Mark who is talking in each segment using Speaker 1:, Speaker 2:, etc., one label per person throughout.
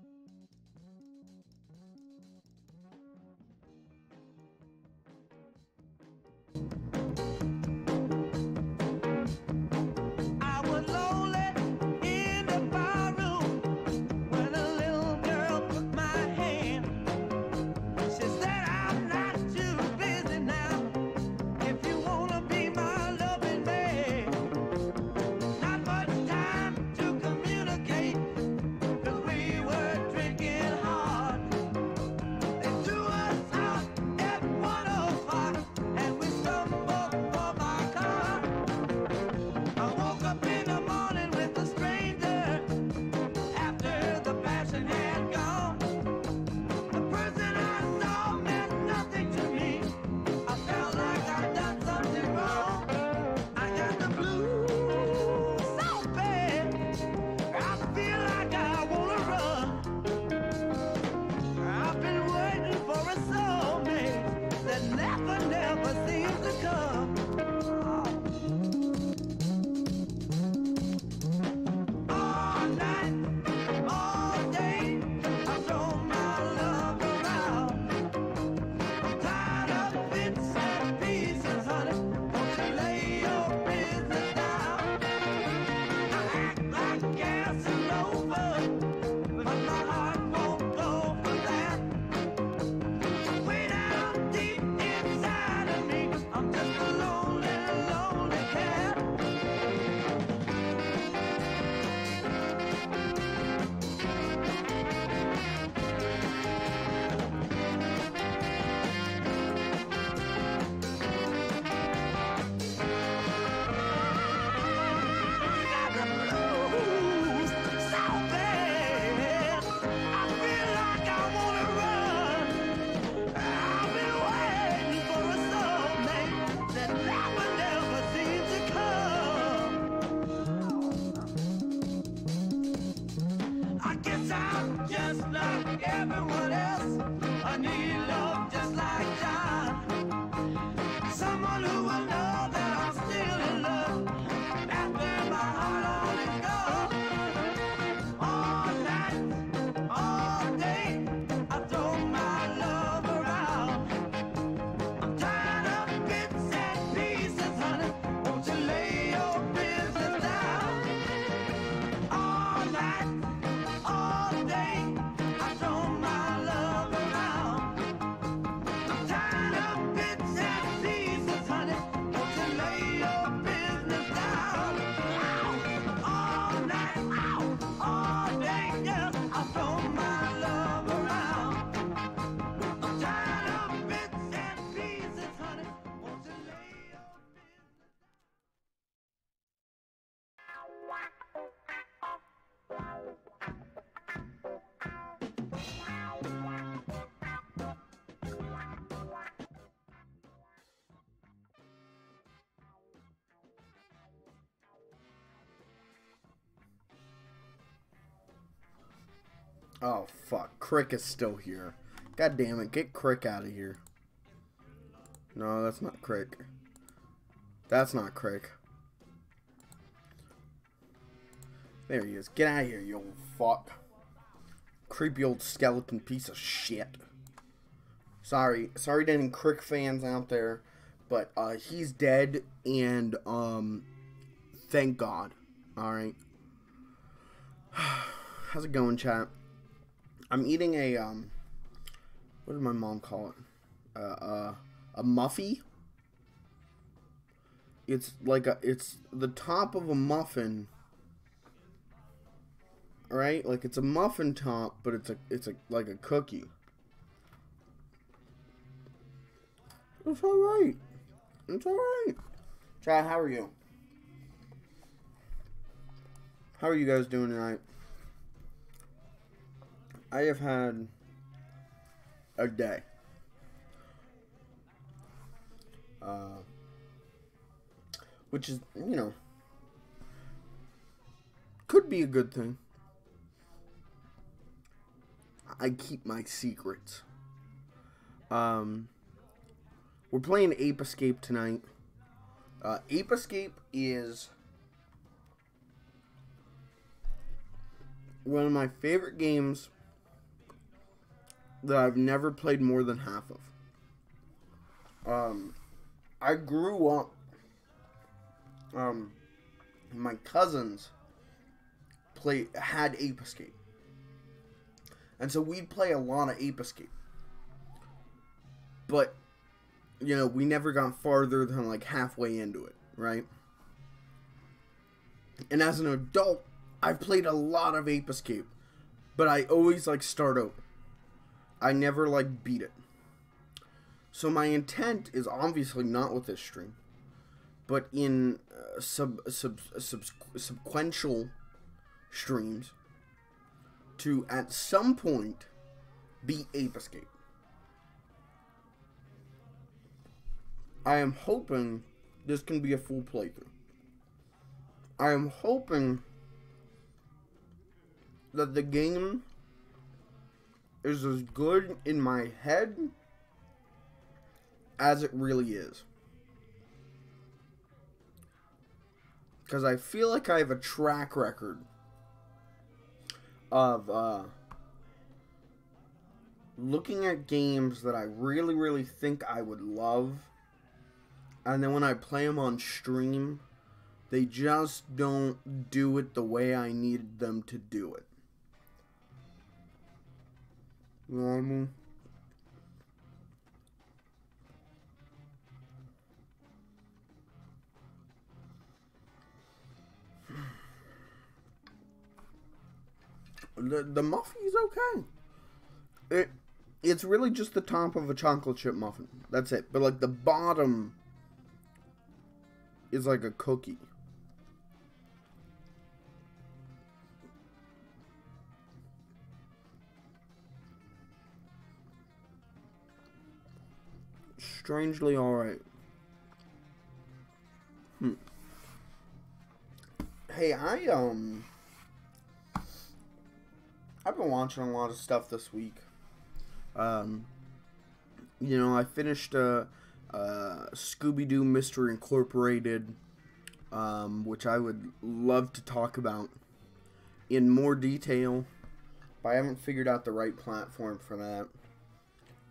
Speaker 1: Thank you. Oh, fuck. Crick is still here. God damn it. Get Crick out of here. No, that's not Crick. That's not Crick. There he is. Get out of here, you old fuck. Creepy old skeleton piece of shit. Sorry. Sorry to any Crick fans out there. But uh, he's dead, and um, thank God. Alright. How's it going, chat? I'm eating a um. What did my mom call it? Uh, uh, a muffy. It's like a. It's the top of a muffin. Right, like it's a muffin top, but it's a it's a like a cookie. It's all right. It's all right. Chad, how are you? How are you guys doing tonight? I have had a day. Uh, which is, you know, could be a good thing. I keep my secrets. Um, we're playing Ape Escape tonight. Uh, Ape Escape is one of my favorite games
Speaker 2: that I've never played more than half of. Um, I grew up. Um, my cousins play had Ape Escape, and so we'd play a lot of Ape Escape. But you know, we never got farther than like halfway into it, right? And as an adult, I've played a lot of Ape Escape, but I always like start over. I never like beat it. So my intent is obviously not with this stream, but in uh, sub, sub, sub subsequential streams to at some point beat Ape Escape. I am hoping this can be a full playthrough. I am hoping that the game is as good in my head as it really is. Because I feel like I have a track record of uh, looking at games that I really, really think I would love. And then when I play them on stream, they just don't do it the way I needed them to do it. Mean? The the muffin's okay. It it's really just the top of a chocolate chip muffin. That's it. But like the bottom is like a cookie. Strangely alright. Hmm. Hey, I um I've been watching a lot of stuff this week. Um, you know, I finished uh, uh, Scooby Doo Mystery Incorporated, um, which I would love to talk about in more detail, but I haven't figured out the right platform for that.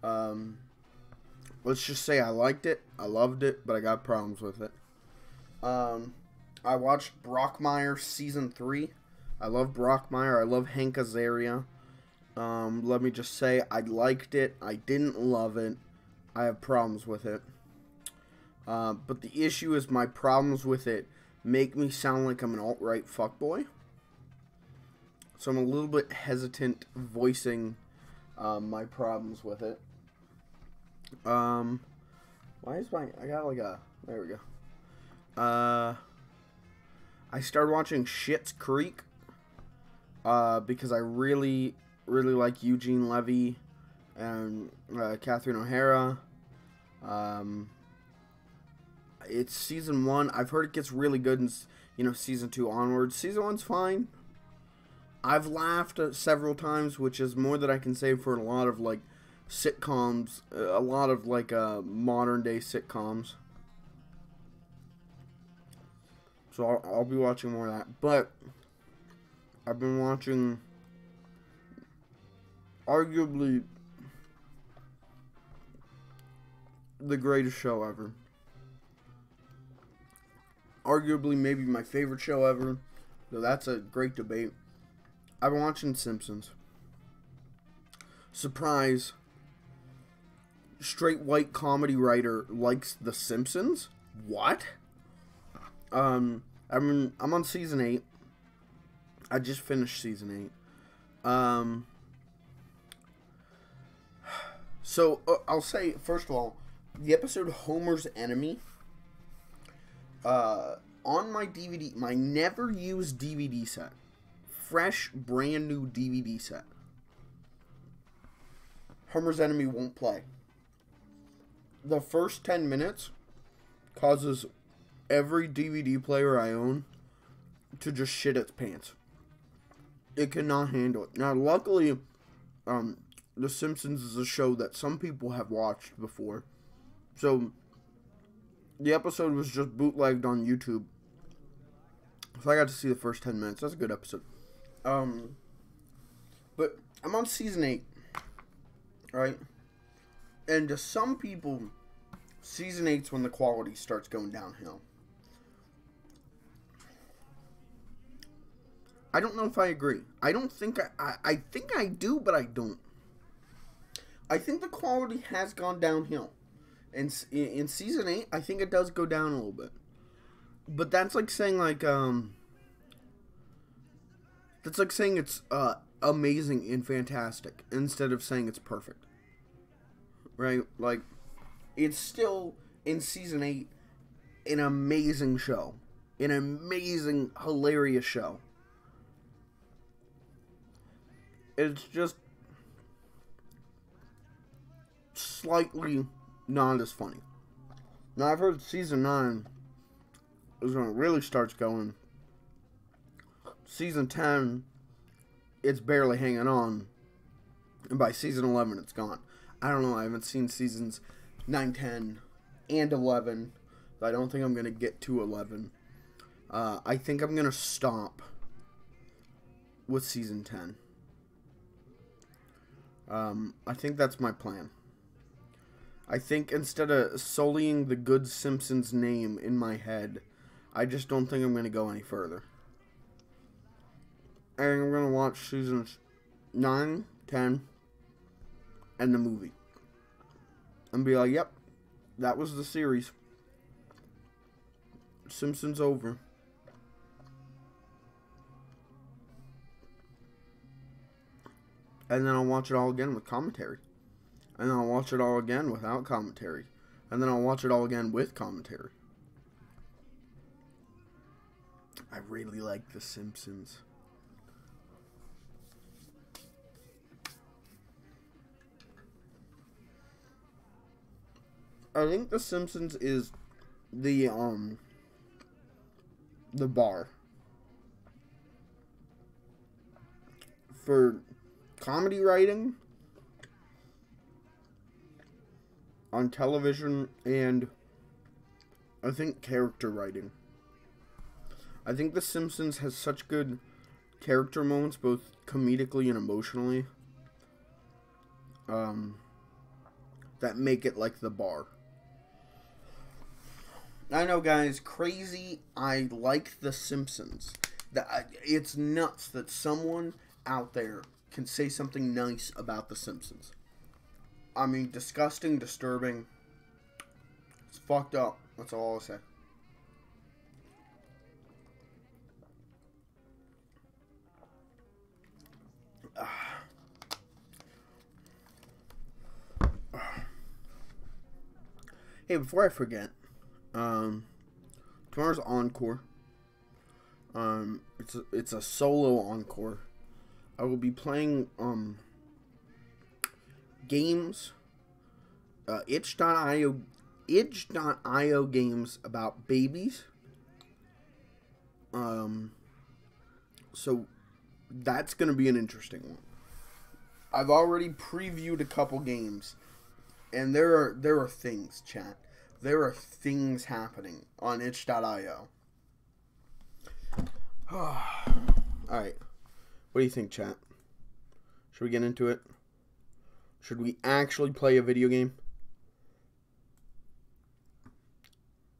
Speaker 2: Um, let's just say I liked it, I loved it, but I got problems with it. Um, I watched Brockmire season three. I love Brockmire. I love Hank Azaria. Um, let me just say, I liked it. I didn't love it. I have problems with it. Uh, but the issue is my problems with it make me sound like I'm an alt-right fuckboy. So I'm a little bit hesitant voicing um, my problems with it. Um, why is my... I got like a... There we go. Uh, I started watching Schitt's Creek uh, because I really, really like Eugene Levy and uh, Catherine O'Hara. Um, it's season one. I've heard it gets really good in you know season two onwards. Season one's fine. I've laughed uh, several times, which is more than I can say for a lot of like sitcoms, a lot of like uh, modern day sitcoms. So I'll, I'll be watching more of that, but I've been watching arguably the greatest show ever. Arguably, maybe my favorite show ever. Though that's a great debate. I've been watching Simpsons. Surprise. Straight white comedy writer likes The Simpsons? What? Um, I'm I'm on season eight. I just finished season eight. Um. So uh, I'll say first of all, the episode Homer's Enemy. Uh, on my DVD, my never used DVD set, fresh, brand new DVD set. Homer's Enemy won't play. The first 10 minutes causes every DVD player I own to just shit its pants it cannot handle it. Now, luckily, um, The Simpsons is a show that some people have watched before, so the episode was just bootlegged on YouTube. So I got to see the first ten minutes. That's a good episode. Um, but I'm on season eight. right? And to some people, season eight's when the quality starts going downhill. I don't know if I agree. I don't think I, I, I think I do, but I don't. I think the quality has gone downhill. And in, in season 8, I think it does go down a little bit. But that's like saying like um that's like saying it's uh amazing and fantastic instead of saying it's perfect. Right? Like it's still in season 8 an amazing show. An amazing hilarious show. It's just slightly not as funny. Now I've heard season nine is when it really starts going. Season ten, it's barely hanging on, and by season eleven, it's gone. I don't know. I haven't seen seasons 9, 10, and 11. I don't think I'm going to get to 11. Uh, I think I'm going to stop with season 10. Um, I think that's my plan. I think instead of sullying the good Simpsons name in my head, I just don't think I'm going to go any further. And I'm going to watch seasons 9, 10, and the movie. And be like, yep, that was the series. Simpsons over. And then I'll watch it all again with commentary and then I'll watch it all again without commentary, and then I'll watch it all again with commentary. I really like The Simpsons. I think The Simpsons is the um the bar for comedy writing on television and I think character writing. I think The Simpsons has such good character moments, both comedically and emotionally, um, that make it like the bar. I know, guys, crazy. I like The Simpsons. That it's nuts that someone out there can say something nice about The Simpsons. I mean, disgusting, disturbing. It's fucked up. That's all I'll say. Hey, before I forget, um, tomorrow's encore. Um, it's a, it's a solo encore. I will be playing um games, uh, itch.io, itch.io games about babies. Um, so that's going to be an interesting one. I've already previewed a couple games, and there are there are things, chat. There are things happening on itch.io. All right. What do you think, chat? Should we get into it? Should we actually play a video game?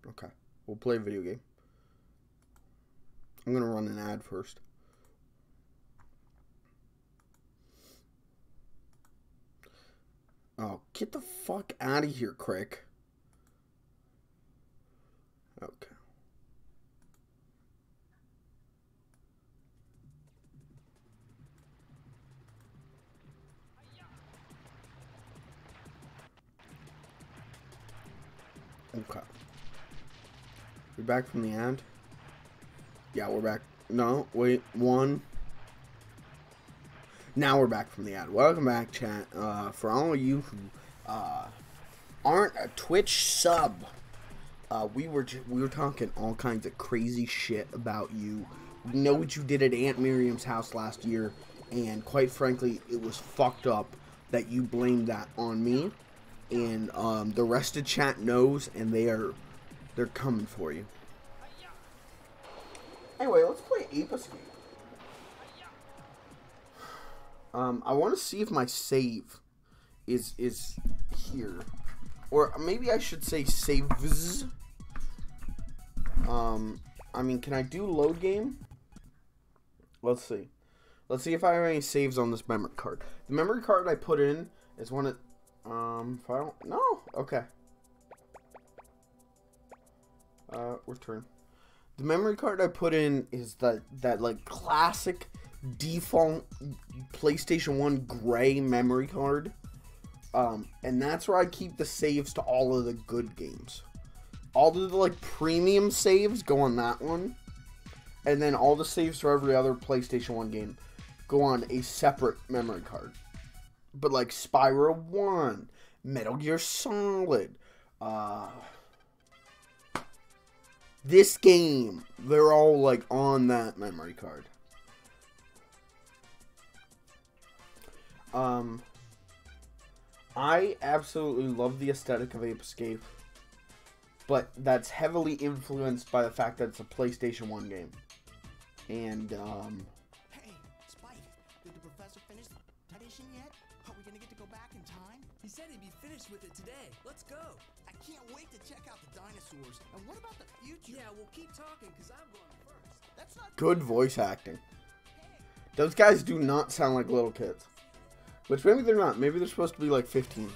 Speaker 2: Okay, we'll play a video game. I'm going to run an ad first. Oh, get the fuck out of here, Crick. Okay. Okay. We're back from the end. Yeah, we're back. No, wait, one. Now we're back from the ad. Welcome back, chat. Uh, for all of you who uh, aren't a Twitch sub, uh, we were we were talking all kinds of crazy shit about you. We know what you did at Aunt Miriam's house last year, and quite frankly, it was fucked up that you blamed that on me and um, the rest of chat knows, and they are they're coming for you. Anyway, let's play Ape Escape. Um, I want to see if my save is is here, or maybe I should say saves. Um, I mean, can I do load game? Let's see. Let's see if I have any saves on this memory card. The memory card I put in is one of um file. No, okay. Uh, return. The memory card I put in is that that like classic default PlayStation 1 gray memory card. Um, and that's where I keep the saves to all of the good games. All the like premium saves go on that one. And then all the saves for every other PlayStation 1 game go on a separate memory card. But like Spyro 1, Metal Gear Solid, uh this game, they're all like on that memory card. Um, I absolutely love the aesthetic of Ape Escape, but that's heavily influenced by the fact that it's a PlayStation 1 game. And, um...
Speaker 3: Hey, Spike, did the professor finish the tradition yet? Are we gonna get to go back in time?
Speaker 4: He said he'd be finished with it today. Let's go.
Speaker 3: I can't wait to check out the dinosaurs. And what about the future?
Speaker 4: Yeah, we'll keep talking because I'm going first.
Speaker 3: That's not
Speaker 2: Good voice acting. Those guys do not sound like little kids. Which maybe they're not. Maybe they're supposed to be like 15.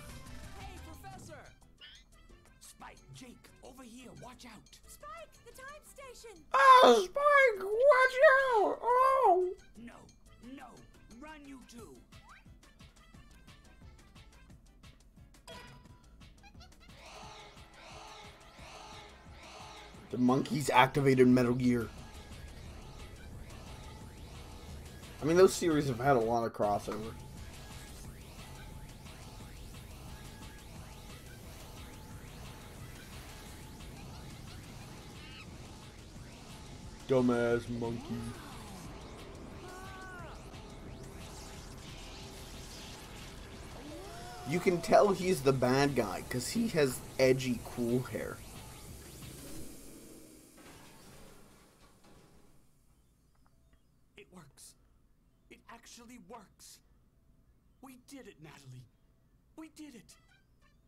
Speaker 2: Oh, Spike, watch out! Oh!
Speaker 3: No, no, run you two.
Speaker 2: The monkeys activated Metal Gear. I mean, those series have had a lot of crossover. Dumbass monkey. You can tell he's the bad guy because he has edgy, cool hair.
Speaker 3: It works. It actually works. We did it, Natalie. We did it.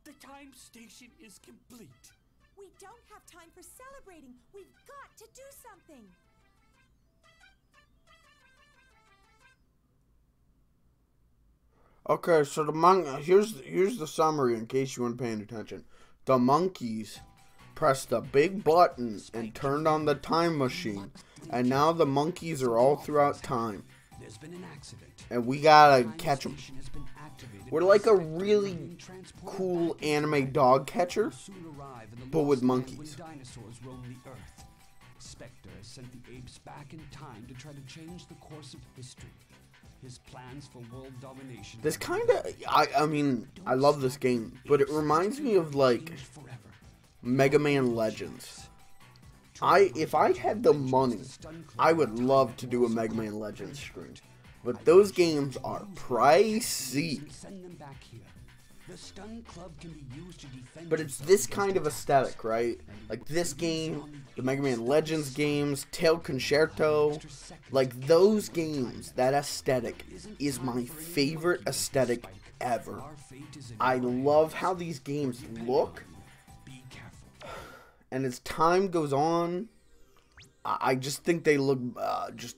Speaker 3: The time station is complete.
Speaker 5: We don't have time for celebrating. We've got to do something.
Speaker 2: Okay, so the mon- here's here's the summary in case you weren't paying attention. The monkeys pressed the big button and turned on the time machine, and now the monkeys are all throughout time,
Speaker 3: There's been an accident.
Speaker 2: and we gotta catch them.
Speaker 3: Station has been activated.
Speaker 2: We're like a really cool anime dog catcher,
Speaker 3: Will soon arrive in the
Speaker 2: but with monkeys.
Speaker 3: Dinosaurs roam the earth. Specter has sent the apes back in time to try to change the course of history. His plans for world domination.
Speaker 2: This kind of I I mean I love this game, but it reminds me of like Mega Man Legends. I if I had the money, I would love to do a Mega Man Legends stream. But those games are pricey. But it's this kind of aesthetic, right? Like this game, the Mega Man Legends games, Tail Concerto, like those games, that aesthetic is my favorite aesthetic ever. I love how these games look, and as time goes on, I I just think they look uh, just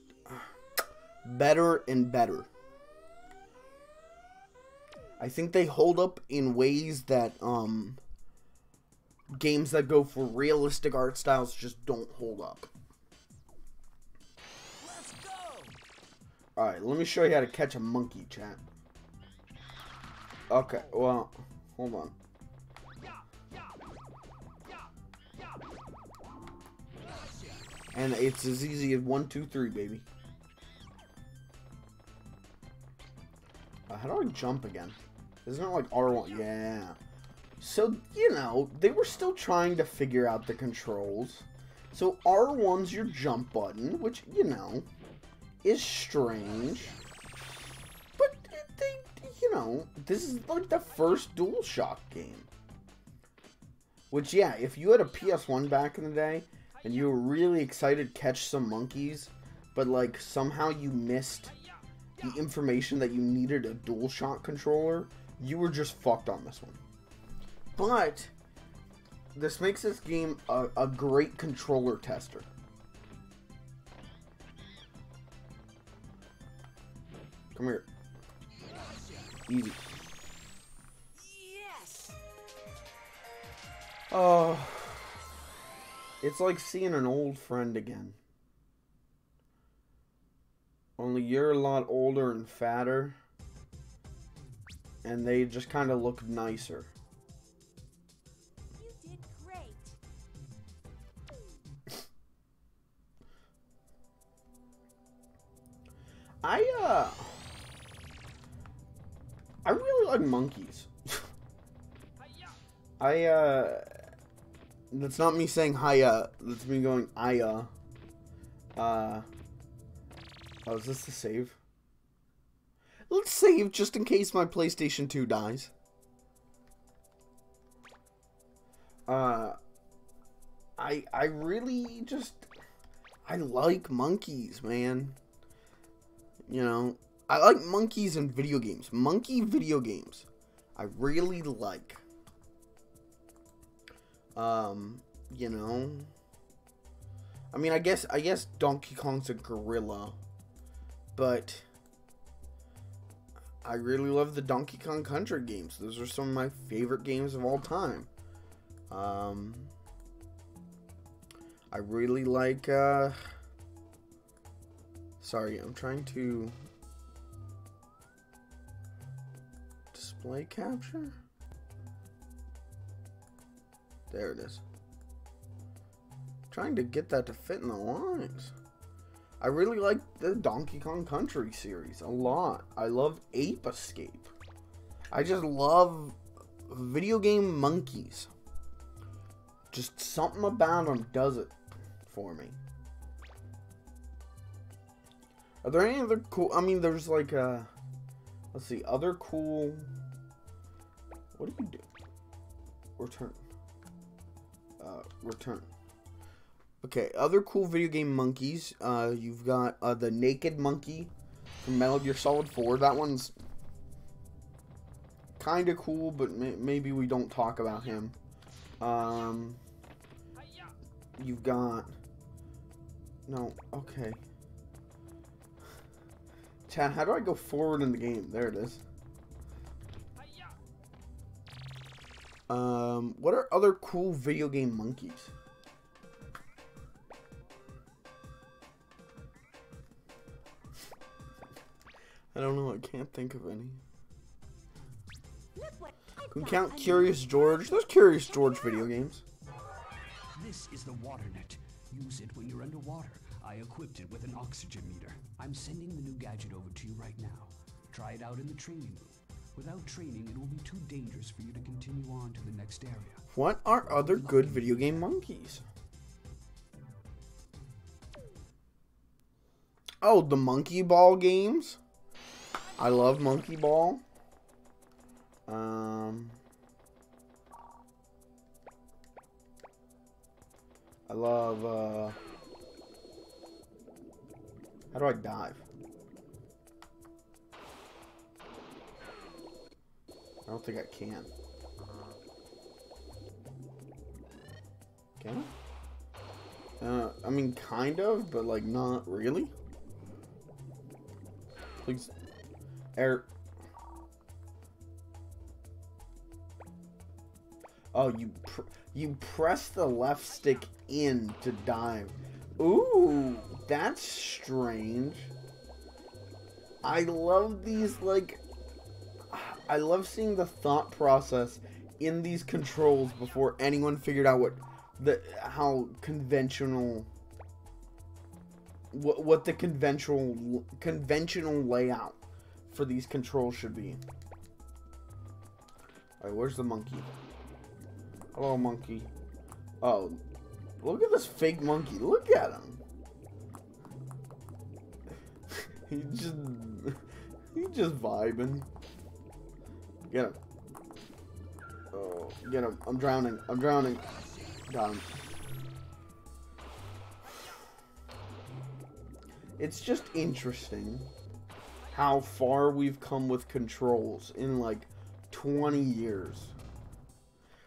Speaker 2: better and better. I think they hold up in ways that um games that go for realistic art styles just don't hold up. Alright, let me show you how to catch a monkey, chat. Okay, well, hold on. And it's as easy as one, two, three, baby. Uh, how do I jump again? Isn't it like R1? Yeah. So, you know, they were still trying to figure out the controls. So R1's your jump button, which, you know, is strange. But they, you know, this is like the first DualShock game. Which, yeah, if you had a PS1 back in the day and you were really excited to catch some monkeys, but like somehow you missed the information that you needed a DualShock controller you were just fucked on this one. But this makes this game a, a great controller tester. Come here. Easy.
Speaker 4: Yes!
Speaker 2: Oh. It's like seeing an old friend again. Only you're a lot older and fatter. And they just kind of look nicer.
Speaker 5: You did great.
Speaker 2: I, uh. I really like monkeys. I, uh. That's not me saying hiya. That's me going, I, uh. Oh, is this the save? Let's save just in case my PlayStation 2 dies. Uh. I, I really just. I like monkeys, man. You know, I like monkeys in video games. Monkey video games. I really like. Um, you know. I mean, I guess I guess Donkey Kong's a gorilla, but I really love the Donkey Kong Country games. Those are some of my favorite games of all time. Um, I really like uh Sorry, I'm trying to display capture. There it is. Trying to get that to fit in the lines. I really like the Donkey Kong Country series a lot. I love Ape Escape. I just love video game monkeys. Just something about them does it for me. Are there any other cool? I mean, there's like uh, let's see, other cool. What do you do? Return. Uh, return. Okay, other cool video game monkeys. Uh, you've got uh, the Naked Monkey from Metal Gear Solid 4. That one's kind of cool, but may- maybe we don't talk about him. Um, you've got. No, okay. Chad, how do I go forward in the game? There it is. Um, what are other cool video game monkeys? I don't know. I can't think of any.
Speaker 5: Look
Speaker 2: Can count Curious George? There's Curious George video games.
Speaker 3: This is the water net. Use it when you're underwater. I equipped it with an oxygen meter. I'm sending the new gadget over to you right now. Try it out in the training room. Without training, it will be too dangerous for you to continue on to the next area.
Speaker 2: What are other good video game monkeys? Oh, the Monkey Ball games. I love Monkey Ball. Um, I love. Uh, how do I dive? I don't think I can. Can I? Uh, I mean, kind of, but like not really. Please, air. Oh, you pr- you press the left stick in to dive. Ooh, that's strange. I love these like I love seeing the thought process in these controls before anyone figured out what the how conventional what what the conventional conventional layout for these controls should be. Alright, where's the monkey? Hello, monkey. Oh, look at this fake monkey. Look at him. he just he just vibing. Get him. Oh, get him. I'm drowning. I'm drowning. Got him. It's just interesting how far we've come with controls in like 20 years.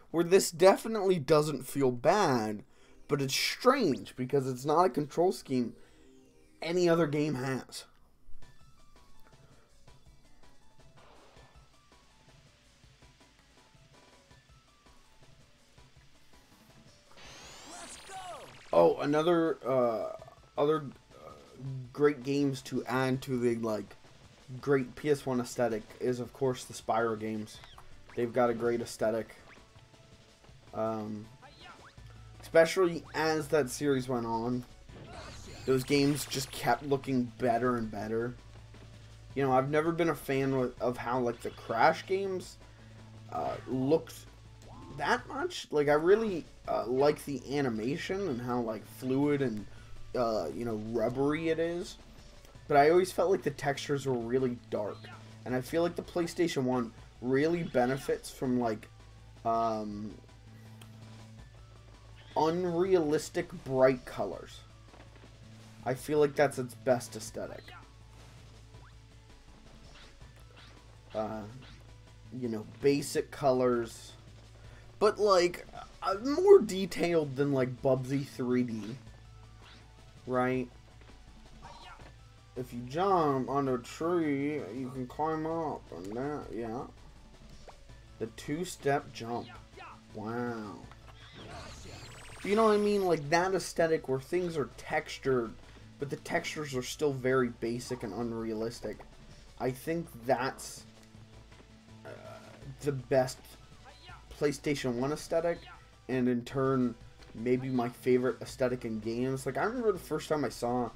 Speaker 2: Where this definitely doesn't feel bad, but it's strange because it's not a control scheme any other game has. Oh, another uh, other uh, great games to add to the like great PS1 aesthetic is of course the Spyro games. They've got a great aesthetic. Um, especially as that series went on, those games just kept looking better and better. You know, I've never been a fan of how like the Crash games uh, looked that much. Like I really uh, like the animation and how like fluid and uh, you know rubbery it is. But I always felt like the textures were really dark, and I feel like the PlayStation One really benefits from like um, unrealistic bright colors. I feel like that's its best aesthetic. Uh, you know, basic colors, but like uh, more detailed than like Bubsy 3D, right? If you jump on a tree, you can climb up, and that, yeah. The two-step jump. Wow. You know what I mean? Like that aesthetic where things are textured, but the textures are still very basic and unrealistic. I think that's uh, the best PlayStation 1 aesthetic, and in turn, maybe my favorite aesthetic in games. Like, I remember the first time I saw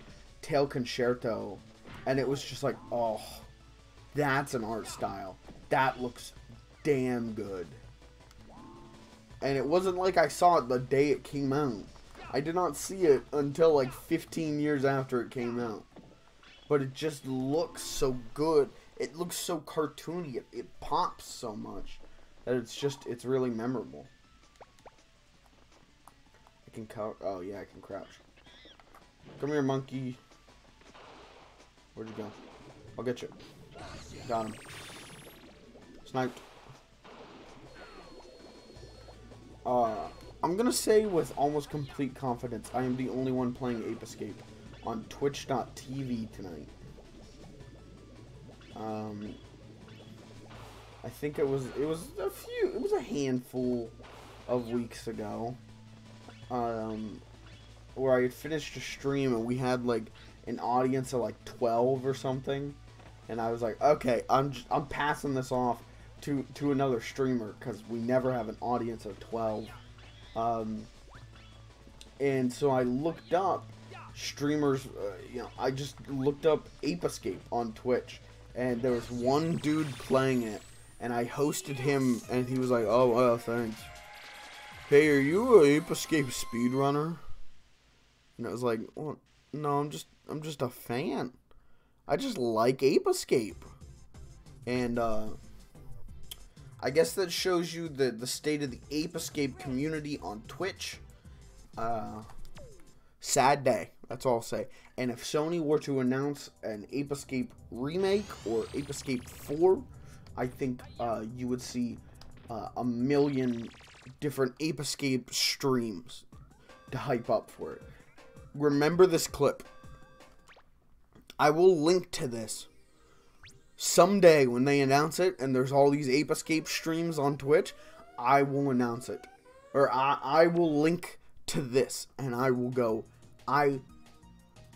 Speaker 2: Tail Concerto, and it was just like, oh, that's an art style. That looks damn good. And it wasn't like I saw it the day it came out. I did not see it until like 15 years after it came out. But it just looks so good. It looks so cartoony. It, it pops so much that it's just, it's really memorable. I can crouch. Oh, yeah, I can crouch. Come here, monkey. Where'd you go? I'll get you. Got him. Sniped. Uh, I'm gonna say with almost complete confidence, I am the only one playing Ape Escape on Twitch.tv tonight. Um, I think it was it was a few it was a handful of weeks ago. Um, where I had finished a stream and we had like an audience of like 12 or something, and I was like, okay, I'm I'm passing this off to to another streamer because we never have an audience of 12. Um, and so I looked up streamers. Uh, you know, I just looked up Ape Escape on Twitch, and there was one dude playing it, and I hosted him, and he was like, "Oh, well, thanks." Hey, are you a Ape Escape speedrunner? And I was like, well, no, I'm just I'm just a fan. I just like Ape Escape. And uh I guess that shows you the the state of the Ape Escape community on Twitch. Uh sad day. That's all I'll say. And if Sony were to announce an Ape Escape remake or Ape Escape 4, I think uh, you would see uh, a million different Ape Escape streams to hype up for it. Remember this clip. I will link to this someday when they announce it and there's all these Ape Escape streams on Twitch. I will announce it. Or I, I will link to this and I will go, I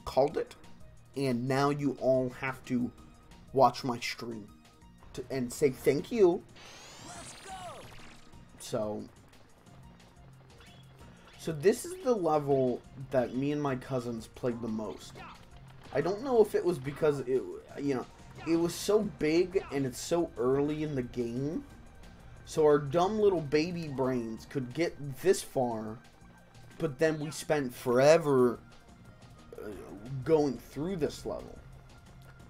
Speaker 2: called it, and now you all have to watch my stream to, and say thank you.
Speaker 4: Let's go!
Speaker 2: So, so this is the level that me and my cousins played the most. I don't know if it was because it, you know, it was so big and it's so early in the game, so our dumb little baby brains could get this far, but then we spent forever uh, going through this level,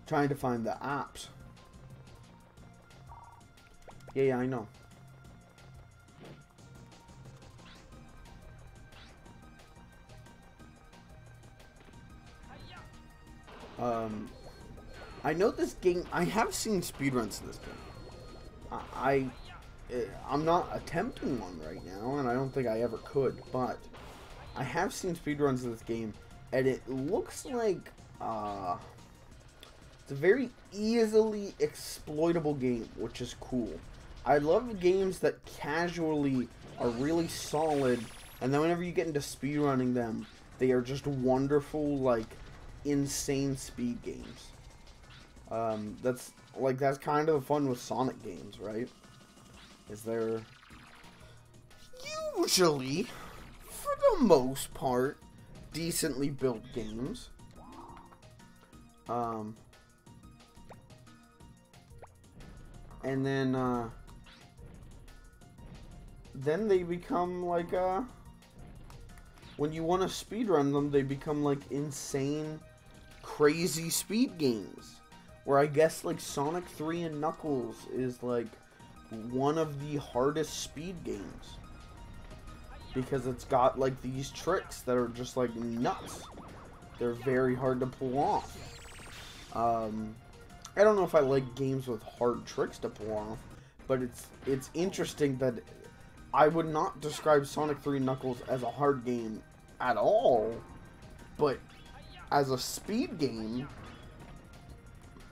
Speaker 2: trying to find the apps. Yeah, yeah, I know. Um, I know this game. I have seen speedruns of this game. I, I eh, I'm not attempting one right now, and I don't think I ever could. But I have seen speedruns of this game, and it looks like uh, it's a very easily exploitable game, which is cool. I love games that casually are really solid, and then whenever you get into speedrunning them, they are just wonderful, like insane speed games. Um, that's like that's kind of fun with Sonic games, right? Is there usually, for the most part, decently built games. Um, and then uh, then they become like uh, when you want to speedrun them, they become like insane, crazy speed games. Where I guess like Sonic 3 and Knuckles is like one of the hardest speed games. Because it's got like these tricks that are just like nuts. They're very hard to pull off. Um, I don't know if I like games with hard tricks to pull off, but it's it's interesting that I would not describe Sonic 3 Knuckles as a hard game at all, but as a speed game,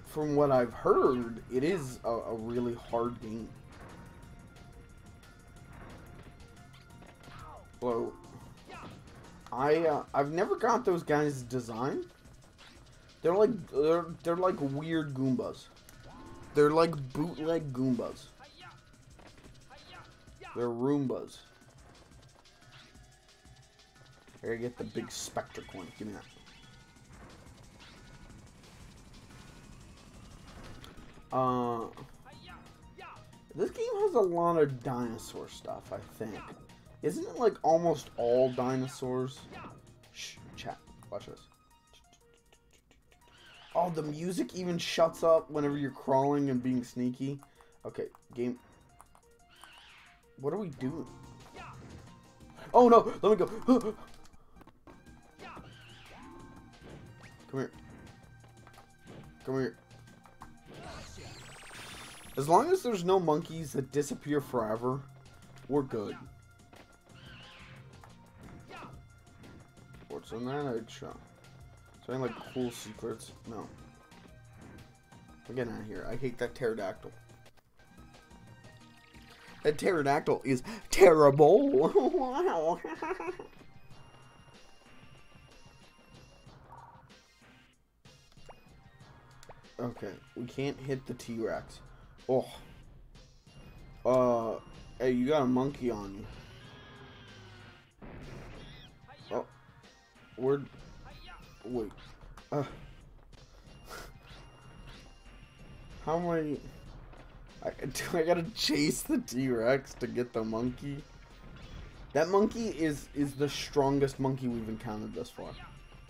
Speaker 2: from what I've heard, it is a, a really hard game. Well, I uh, I've never got those guys' designed. They're like they're they're like weird Goombas. They're like bootleg Goombas. They're Roombas. Gotta get the big Specter coin. Give me that. Uh, this game has a lot of dinosaur stuff, I think. Isn't it like almost all dinosaurs? Shh, chat. Watch this. Oh, the music even shuts up whenever you're crawling and being sneaky. Okay, game. What are we doing? Oh no, let me go. Come here. Come here. As long as there's no monkeys that disappear forever, we're good. What's in that eggshell? Is there any like cool secrets? No. I'm getting out of here. I hate that pterodactyl. That pterodactyl is terrible. wow. okay, we can't hit the T-Rex. Oh. Uh, hey, you got a monkey on you. Oh. Where? Wait. Uh. How many? I, do I gotta chase the T-Rex to get the monkey? That monkey is is the strongest monkey we've encountered thus far.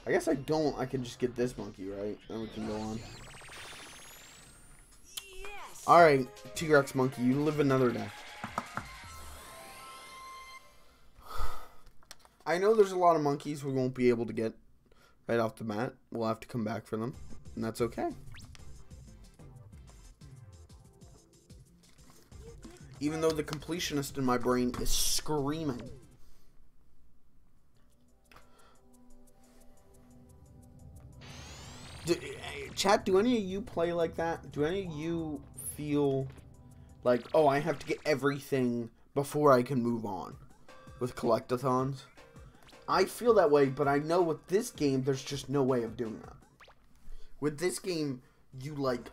Speaker 2: I guess I don't. I can just get this monkey, right? Then we can go on. Alright, T-Rex monkey, you live another day. I know there's a lot of monkeys we won't be able to get right off the bat. We'll have to come back for them, and that's okay. Even though the completionist in my brain is screaming. Eh, chat, do any of you play like that? Do any of you feel like, oh, I have to get everything before I can move on with collectathons? I feel that way, but I know with this game, there's just no way of doing that. With this game, you like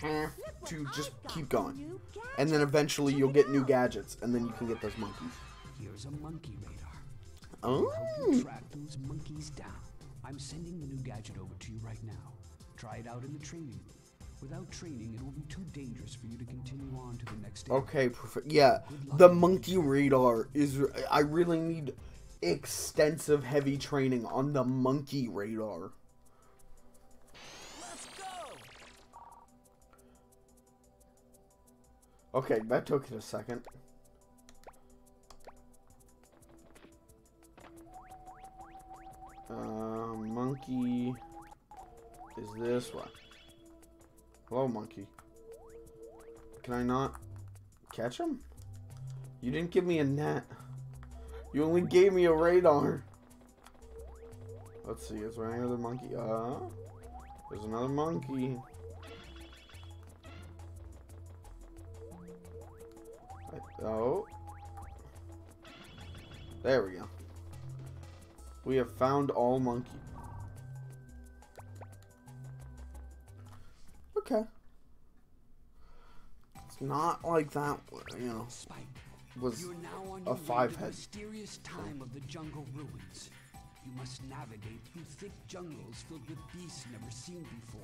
Speaker 2: have to just keep going, and then eventually you'll get new gadgets, and then you can get those monkeys.
Speaker 3: Here's a monkey radar.
Speaker 2: Oh,
Speaker 3: Help you track those monkeys down. I'm sending the new gadget over to you right now. Try it out in the training room. Without training, it will be too dangerous for you to continue on to the next area.
Speaker 2: okay, perfect. Yeah, the monkey radar is. I really need extensive, heavy training on the monkey radar.
Speaker 4: Let's go!
Speaker 2: Okay, that took it a second. Uh, monkey is this one. Hello, monkey. Can I not? catch him? You didn't give me a net. You only gave me a radar. Let's see, is there any other monkey? Uh, there's another monkey. I- Oh. There we go. We have found all monkey. Okay. It's not like that, you know,
Speaker 3: Spike,
Speaker 2: was
Speaker 3: you're now on
Speaker 2: a five head.
Speaker 3: mysterious time of the jungle ruins. You must navigate through thick jungles filled with beasts never seen before.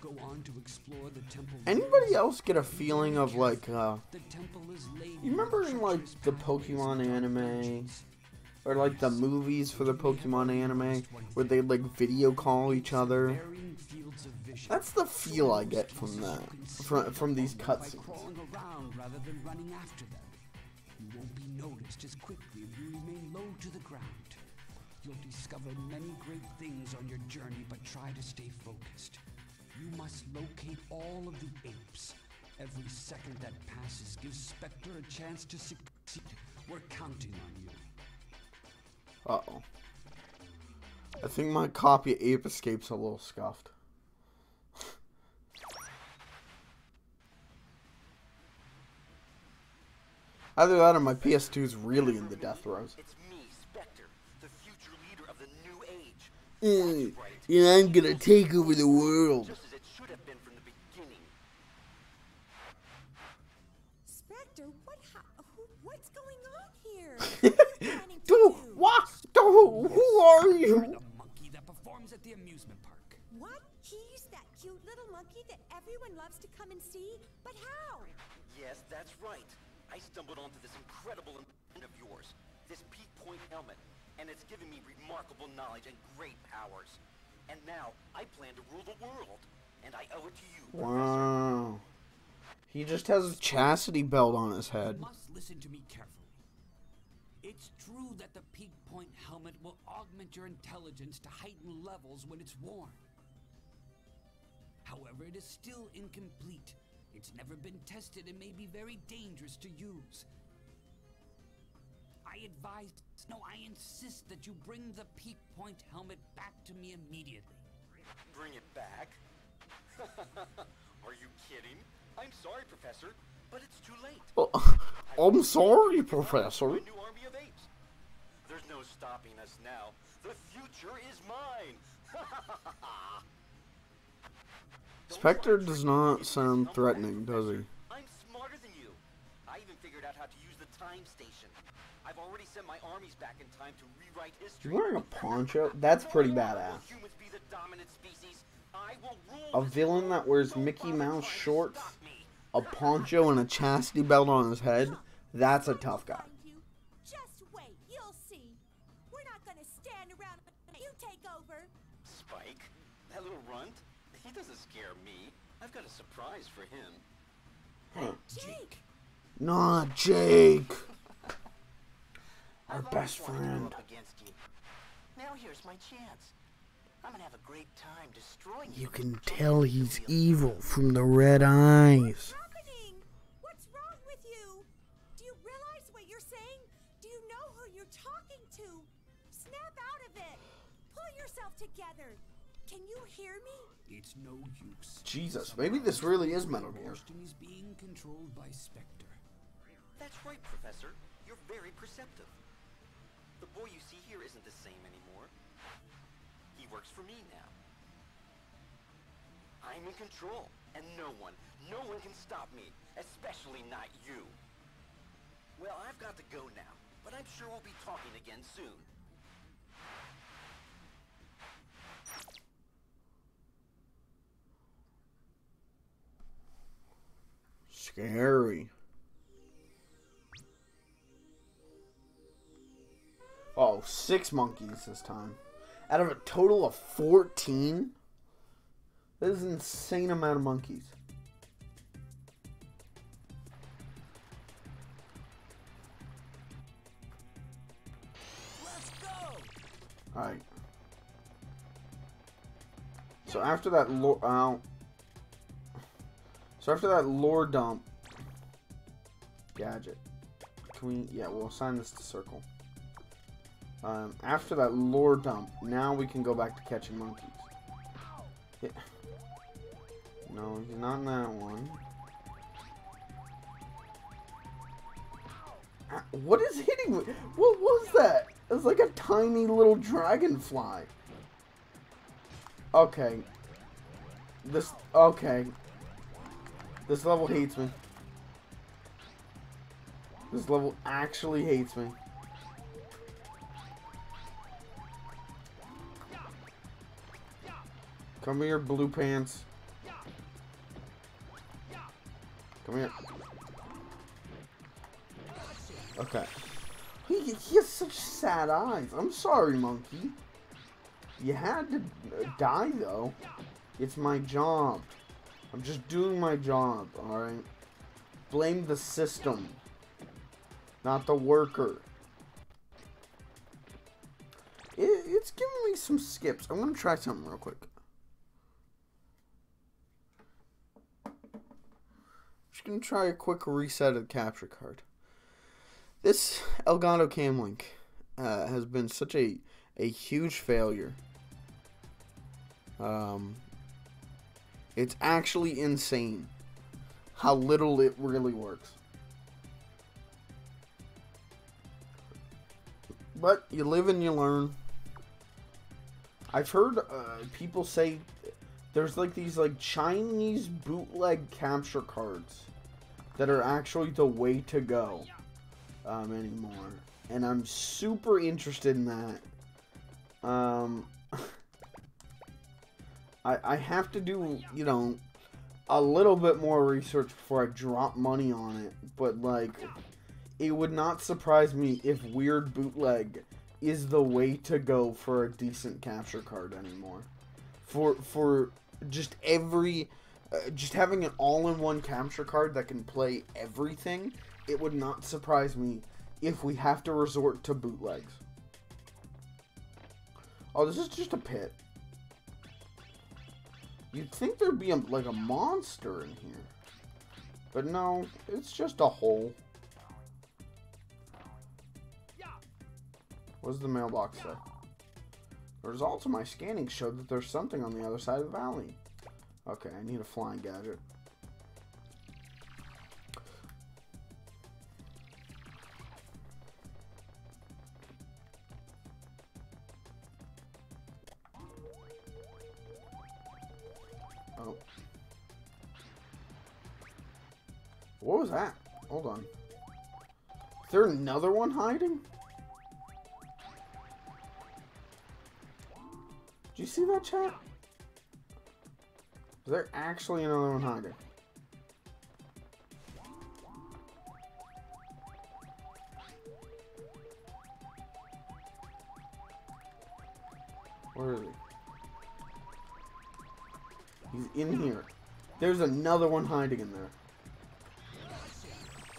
Speaker 3: Go on to explore the temple.
Speaker 2: Anybody else get a feeling of like, uh,
Speaker 3: The temple is laden
Speaker 2: You remember in, like, the Pokemon anime. Or like the movies for the Pokemon anime where they like video call each other? That's the feel I get from that, from from these cutscenes.
Speaker 3: You won't be noticed as quickly if you remain low to the ground. You'll discover many great things on your journey, but try to stay focused. You must locate all of the apes. Every second that passes gives Specter a chance to succeed. We're counting on you.
Speaker 2: Uh oh. I think my copy of Ape Escape's a little scuffed. Either that or my PS2's really in the death throes.
Speaker 6: It's me, Specter, the future leader of the new age.
Speaker 2: Mm,
Speaker 6: right.
Speaker 2: yeah, I'm gonna take over the world.
Speaker 6: Just as it should have been from the beginning.
Speaker 5: Specter, what ha- who, what's going on here? What are you planning to
Speaker 2: Dude,
Speaker 5: do?
Speaker 2: what? Dude, who are you?
Speaker 3: The monkey that performs at the amusement park.
Speaker 5: What? He's that cute little monkey that everyone loves to come and see? But how?
Speaker 6: Yes, that's right. I stumbled onto this incredible invention of yours, this peak point helmet, and it's given me remarkable knowledge and great powers. And now I plan to rule the world, and I owe it to you.
Speaker 2: Wow. He just has a chastity belt on his
Speaker 3: You
Speaker 2: head.
Speaker 3: must listen to me carefully. It's true that the Peak Point helmet will augment your intelligence to heightened levels when it's worn. However, it is still incomplete. It's never been tested and may be very dangerous to use. I advise, no, I insist that you bring the Peak Point helmet back to me immediately.
Speaker 6: Bring it back? Are you kidding? I'm sorry, Professor, but it's too late.
Speaker 2: Oh, I'm sorry, Professor.
Speaker 6: My new army of apes. There's no stopping us now. The future is mine. Specter
Speaker 2: does not sound threatening, does he?
Speaker 6: I'm smarter than you. I even figured out how to use the time station. I've already sent my armies back in time to rewrite history.
Speaker 2: He's wearing a poncho? That's pretty
Speaker 6: No longer will
Speaker 2: badass.
Speaker 6: humans be the dominant species. I will rule
Speaker 2: A villain that wears Mickey Mouse shorts. A poncho, and a chastity belt on his head. That's a tough guy.
Speaker 5: Just wait, you'll see. We're not gonna stand around and you take over.
Speaker 6: Spike? That little runt? He doesn't scare me. I've got a surprise for him.
Speaker 5: Jake!
Speaker 2: Nah, Jake. Our best
Speaker 6: always wanted to go
Speaker 2: friend.
Speaker 6: up against you. Now here's my chance. I'm gonna have a great time destroying you.
Speaker 2: You can tell he's evil from the red eyes.
Speaker 5: Snap out of it. Pull yourself together. Can you hear me?
Speaker 3: It's no use.
Speaker 2: Jesus, maybe this really is Metal Gear.
Speaker 3: Boston is being controlled by Specter.
Speaker 6: That's right, Professor. You're very perceptive. The boy you see here isn't the same anymore. He works for me now. I'm in control, and no one, no one can stop me, especially not you. Well, I've got to go now, but I'm sure we'll be talking again soon.
Speaker 2: Scary. Oh, six monkeys this time. Out of a total of 14? That is an insane amount of monkeys. Alright. So after that lore... So after that lore dump... Gadget. Can we? Yeah, we'll assign this to Circle. Um, after that lore dump, now we can go back to catching monkeys. Yeah. No, he's not in that one. Ah, What is hitting me? What was that? It was like a tiny little dragonfly. Okay. This, okay. This level hates me. This level actually hates me. Come here, blue pants. Come here. Okay. He, he has such sad eyes. I'm sorry, monkey. You had to uh, die, though. It's my job. I'm just doing my job, alright? Blame the system, not the worker. It, it's giving me some skips. I'm gonna try something real quick. Just gonna try a quick reset of the capture card. This Elgato Cam Link uh, has been such a a huge failure. Um, it's actually insane how little it really works. But you live and you learn. I've heard uh, people say there's like these like Chinese bootleg capture cards that are actually the way to go um, anymore, and I'm super interested in that. Um, I I have to do you know a little bit more research before I drop money on it, but like it would not surprise me if weird bootleg is the way to go for a decent capture card anymore. For for just every uh, just having an all-in-one capture card that can play everything, it would not surprise me if we have to resort to bootlegs. Oh, this is just a pit. You'd think there'd be a, like a monster in here. But no, it's just a hole. What does the mailbox say? The results of my scanning showed that there's something on the other side of the valley. Okay, I need a flying gadget. What was that? Hold on. Is there another one hiding? Did you see that chat? Is there actually another one hiding? Where is he? He's in here. There's another one hiding in there.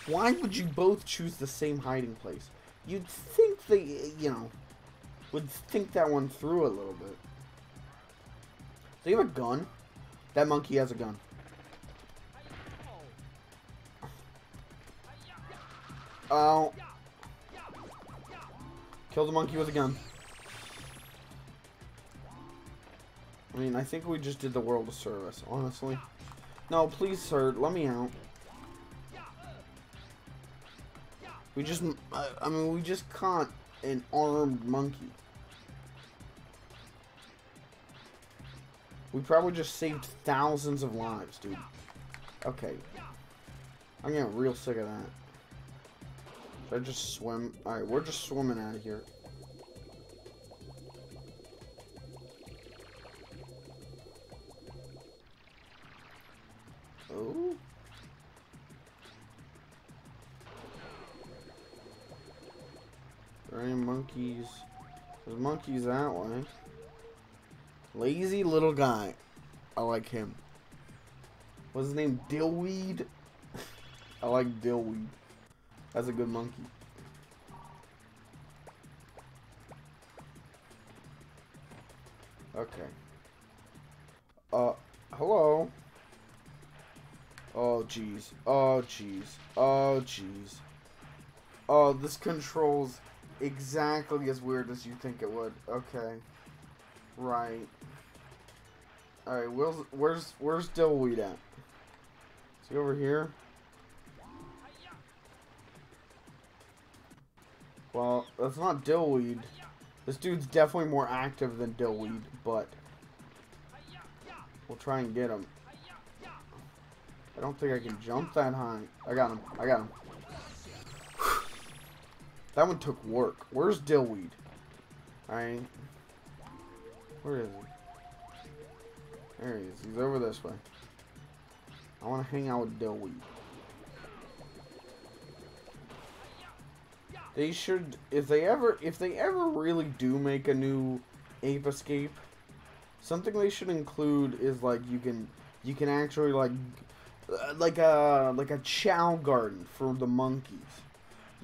Speaker 2: Why would you both choose the same hiding place? You'd think they, you know, would think that one through a little bit. Do you have a gun? That monkey has a gun. Oh. Kill the monkey with a gun. I mean, I think we just did the world a service, honestly. No, please, sir, let me out. We just, I mean, we just caught an armed monkey. We probably just saved thousands of lives, dude. Okay. I'm getting real sick of that. Should I just swim? Alright, we're just swimming out of here. There ain't monkeys. There's monkeys that way. Lazy little guy. I like him. What's his name? Dillweed? I like Dillweed. That's a good monkey. Okay. Uh, hello? Oh jeez. Oh jeez. Oh jeez. Oh, this controls exactly as weird as you think it would. Okay. Right. Alright, where's where's where's Dillweed at? Is he over here? Well, that's not Dillweed. This dude's definitely more active than Dillweed, but we'll try and get him. I don't think I can jump that high. I got him. I got him. That one took work. Where's Dillweed? Alright. Where is he? There he is. He's over this way. I want to hang out with Dillweed. They should, if they ever, if they ever really do make a new Ape Escape, something they should include is like you can, you can actually like, uh, like a like a chow garden for the monkeys.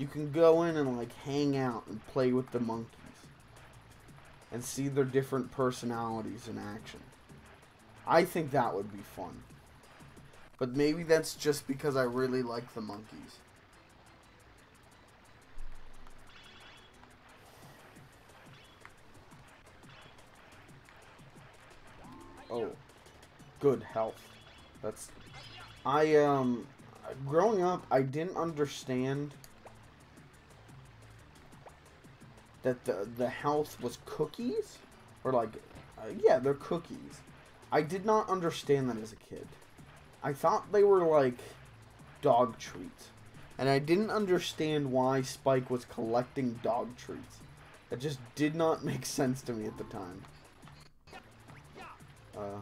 Speaker 2: You can go in and like hang out and play with the monkeys, and see their different personalities in action. I think that would be fun. But maybe that's just because I really like the monkeys. Oh, good health. That's I um growing up I didn't understand that the the health was cookies or like uh, yeah, they're cookies. I did not understand that as a kid. I thought they were like dog treats. And I didn't understand why Spike was collecting dog treats. It just did not make sense to me at the time. Uh,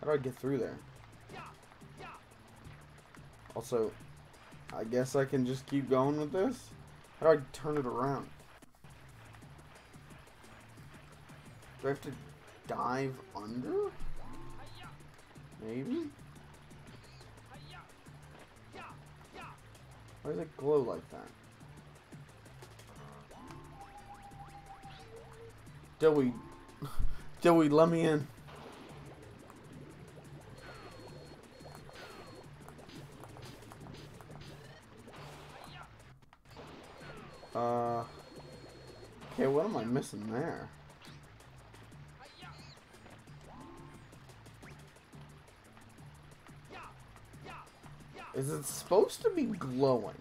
Speaker 2: how do I get through there? Also, I guess I can just keep going with this? How do I turn it around? Do I have to dive under? Maybe? Why does it glow like that? Joey, Joey, let me in. Uh, okay, what am I missing there? Is it supposed to be glowing?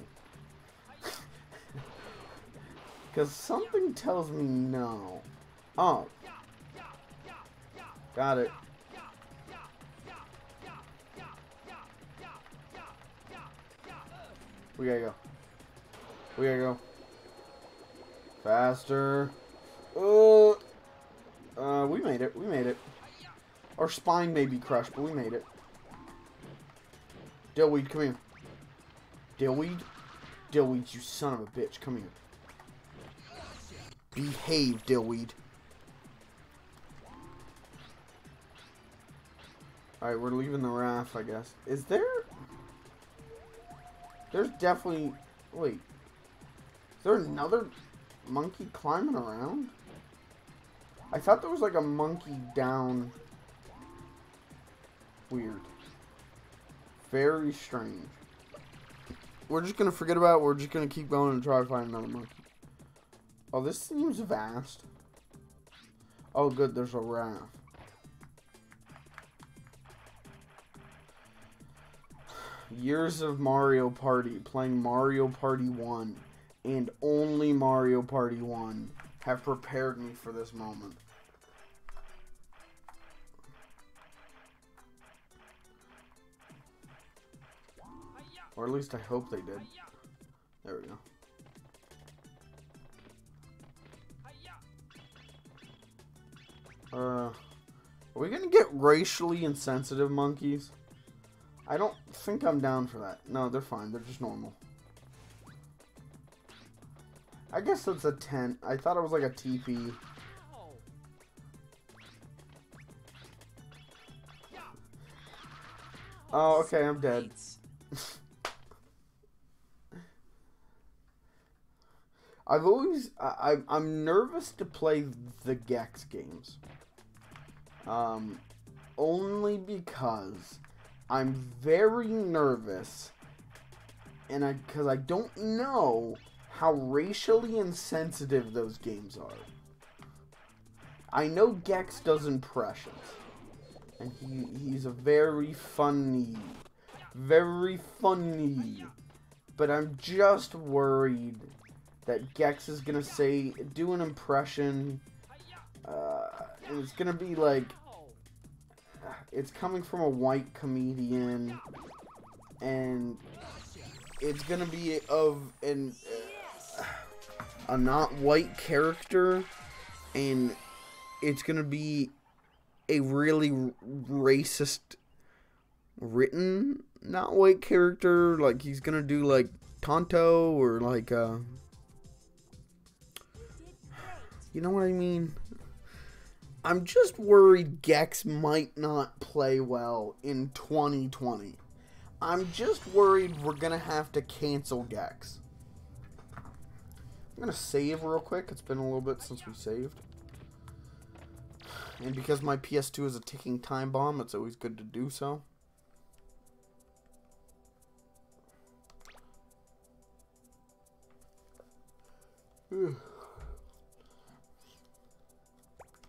Speaker 2: Because something tells me no. Oh. Got it. We gotta go. We gotta go. Faster. Uh, uh, we made it. We made it. Our spine may be crushed, but we made it. Dillweed, come here. Dillweed? Dillweed, you son of a bitch. Come here. Behave, Dillweed. Alright, we're leaving the raft, I guess. Is there... There's definitely... Wait. Is there another monkey climbing around? I thought there was like a monkey down... Weird. Very strange. We're just gonna forget about it. We're just gonna keep going and try to find another monkey. Oh, this seems vast. Oh, good. There's a raft. Years of Mario Party, playing Mario Party 1, and only Mario Party 1 have prepared me for this moment. Or at least I hope they did. There we go. Uh, are we gonna get racially insensitive monkeys? I don't think I'm down for that. No, they're fine. They're just normal. I guess it's a tent. I thought it was like a teepee. Oh, okay, I'm dead. I've always I, I'm nervous to play the Gex games. Um, only because I'm very nervous, and I because I don't know how racially insensitive those games are. I know Gex does impressions, and he he's a very funny, very funny, but I'm just worried that Gex is gonna say do an impression, uh, and it's gonna be like it's coming from a white comedian, and it's gonna be of an a not white character, and it's gonna be a really racist written not white character. Like he's gonna do like Tonto or like uh, you know what I mean. I'm just worried Gex might not play well in 2020. I'm just worried we're gonna have to cancel Gex. I'm gonna save real quick. It's been a little bit since we saved. And because my PS2 is a ticking time bomb, it's always good to do so.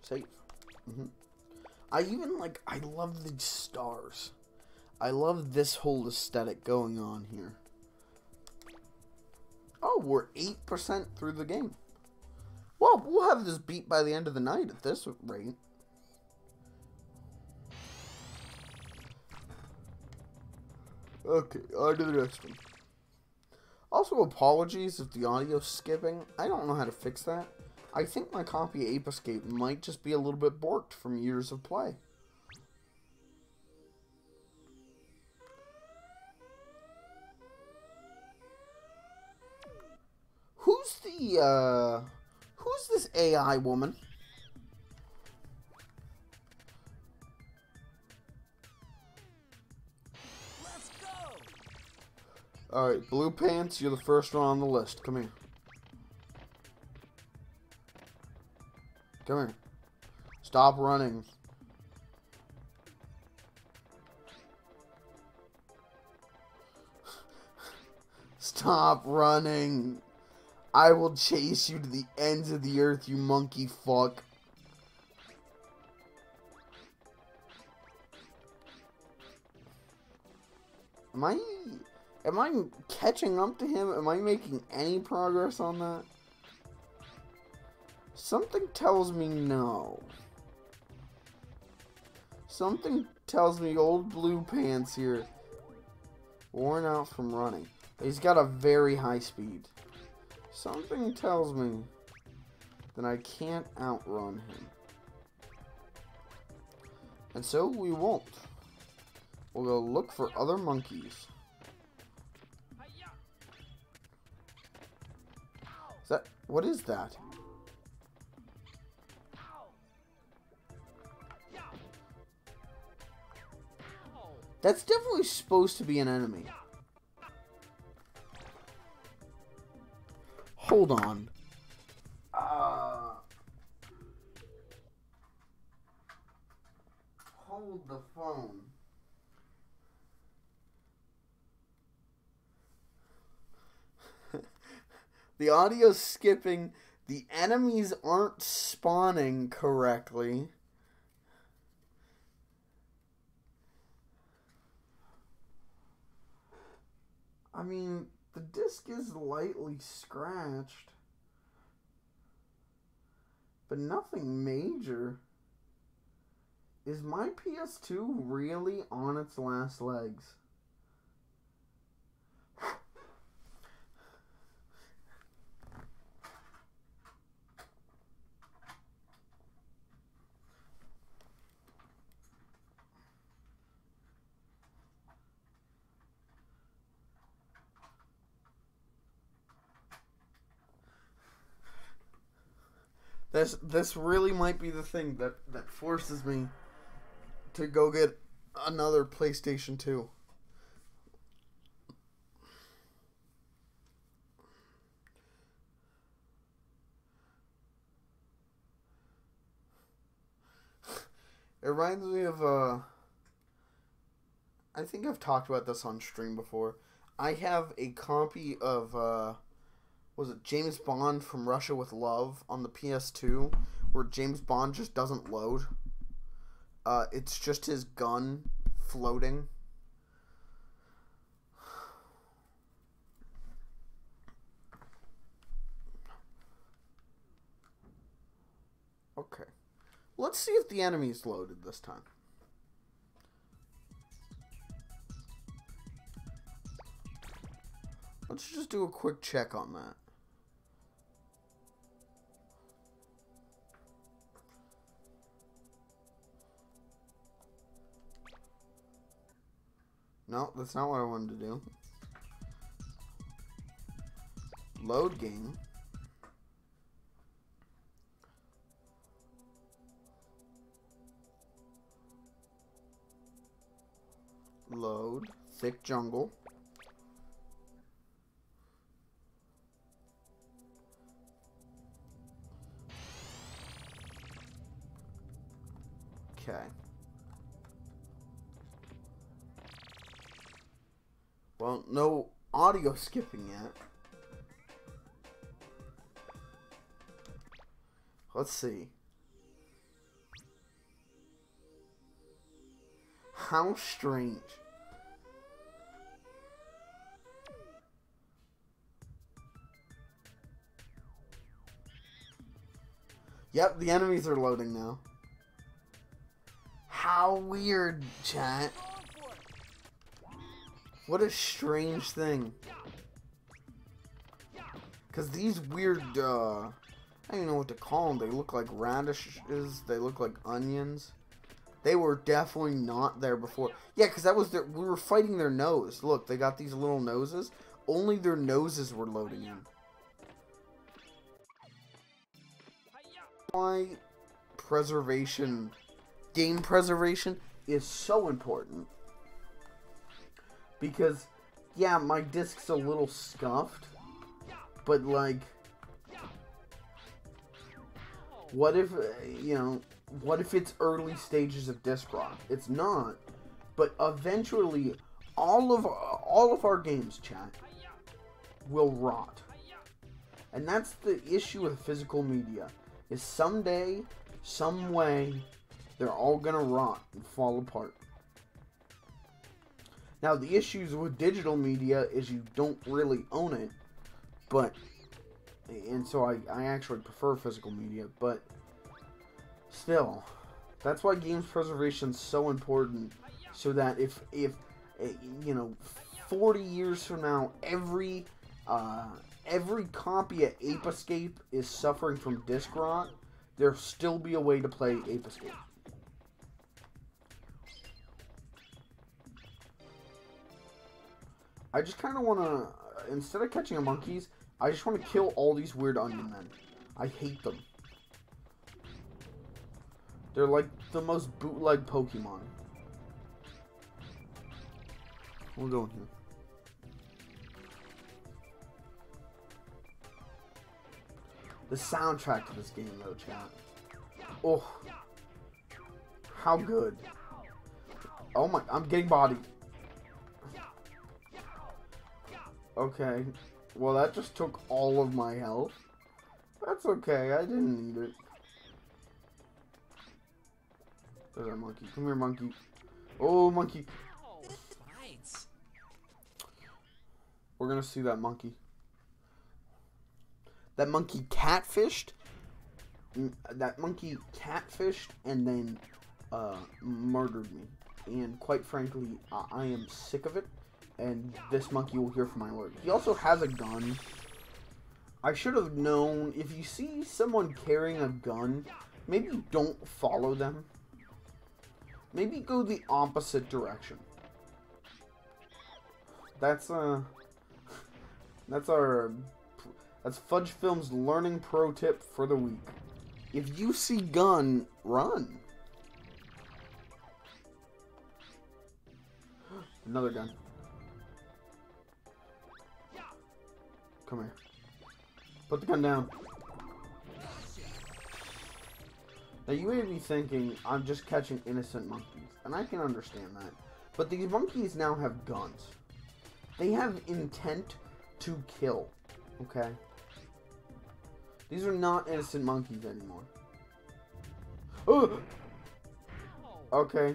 Speaker 2: Save. hmm I even like. I love the stars. I love this whole aesthetic going on here. Oh, we're eight percent through the game. Well, we'll have this beat by the end of the night at this rate. Okay, on to the next one. Also, apologies if the audio's skipping. I don't know how to fix that. I think my copy of Ape Escape might just be a little bit borked from years of play. Uh... Who's this AI woman? Alright, Blue Pants, you're the first one on the list. Come here. Come here. Stop running. Stop running. I will chase you to the ends of the earth, you monkey fuck. Am I am I catching up to him? Am I making any progress on that? Something tells me no. Something tells me old blue pants here worn out from running. He's got a very high speed. Something tells me that I can't outrun him. And so we won't. We'll go look for other monkeys. Is that what is that? That's definitely supposed to be an enemy. Hold on. Uh, hold the phone. the audio's skipping. The enemies aren't spawning correctly. I mean, the disc is lightly scratched, but nothing major. Is my PS2 really on its last legs? This this really might be the thing that that forces me to go get another PlayStation 2. It reminds me of uh I think I've talked about this on stream before. I have a copy of uh was it James Bond from Russia with Love on the PS2 where James Bond just doesn't load. Uh it's just his gun floating. Okay. Let's see if the enemy's loaded this time. Let's just do a quick check on that. No, that's not what I wanted to do. Load game. Load. Thick jungle. Okay. Well, no audio skipping yet. Let's see. How strange. Yep, the enemies are loading now. How weird, chat. What a strange thing. Because these weird, uh, I don't even know what to call them. They look like radishes. They look like onions. They were definitely not there before. Yeah, because that was their, we were fighting their nose. Look, they got these little noses. Only their noses were loading in. Why preservation, game preservation is so important. Because, yeah, my disc's a little scuffed, but like, what if, uh, you know, what if it's early stages of disc rot? It's not, but eventually, all of all of our games, chat, will rot, and that's the issue with physical media. Is someday, some way, they're all gonna rot and fall apart. Now, the issues with digital media is you don't really own it, but, and so I, I actually prefer physical media, but still, that's why games preservation is so important, so that if, if, eh, you know, 40 years from now, every, uh, every copy of Ape Escape is suffering from disc rot, there'll still be a way to play Ape Escape. I just kind of want to, instead of catching a monkeys, I just want to kill all these weird onion men. I hate them. They're like the most bootleg Pokemon. We'll go in here. The soundtrack to this game, though, chat. Oh. How good. Oh my, I'm getting bodied. Okay. Well, that just took all of my health. That's okay. I didn't need it. There's our monkey. Come here, monkey. Oh, monkey. We're gonna see that monkey. That monkey catfished. Mm, That monkey catfished and then uh, murdered me. And quite frankly, I, I am sick of it. And this monkey will hear from my word. He also has a gun. I should have known if you see someone carrying a gun, maybe don't follow them. Maybe go the opposite direction. That's uh that's our that's Fudge Film's learning pro tip for the week. If you see gun, run. Another gun. Come here. Put the gun down. Now you may be thinking I'm just catching innocent monkeys, and I can understand that. But these monkeys now have guns. They have intent to kill. Okay? These are not innocent monkeys anymore. Oh! Okay.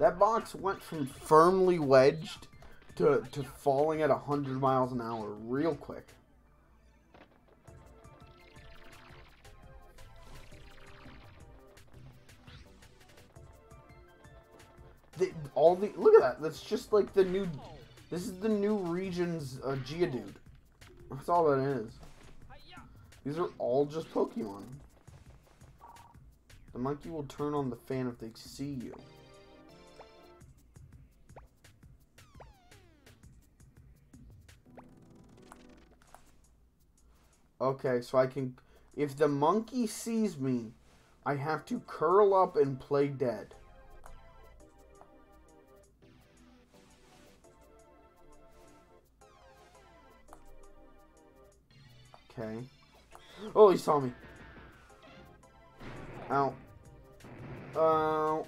Speaker 2: That box went from firmly wedged to, to falling at 100 miles an hour real quick. The, all the look at that. That's just like the new. This is the new region's uh, Geodude. That's all that is. These are all just Pokemon. The monkey will turn on the fan if they see you. Okay, so I can... If the monkey sees me, I have to curl up and play dead. Okay. Oh, he saw me. Ow. Oh.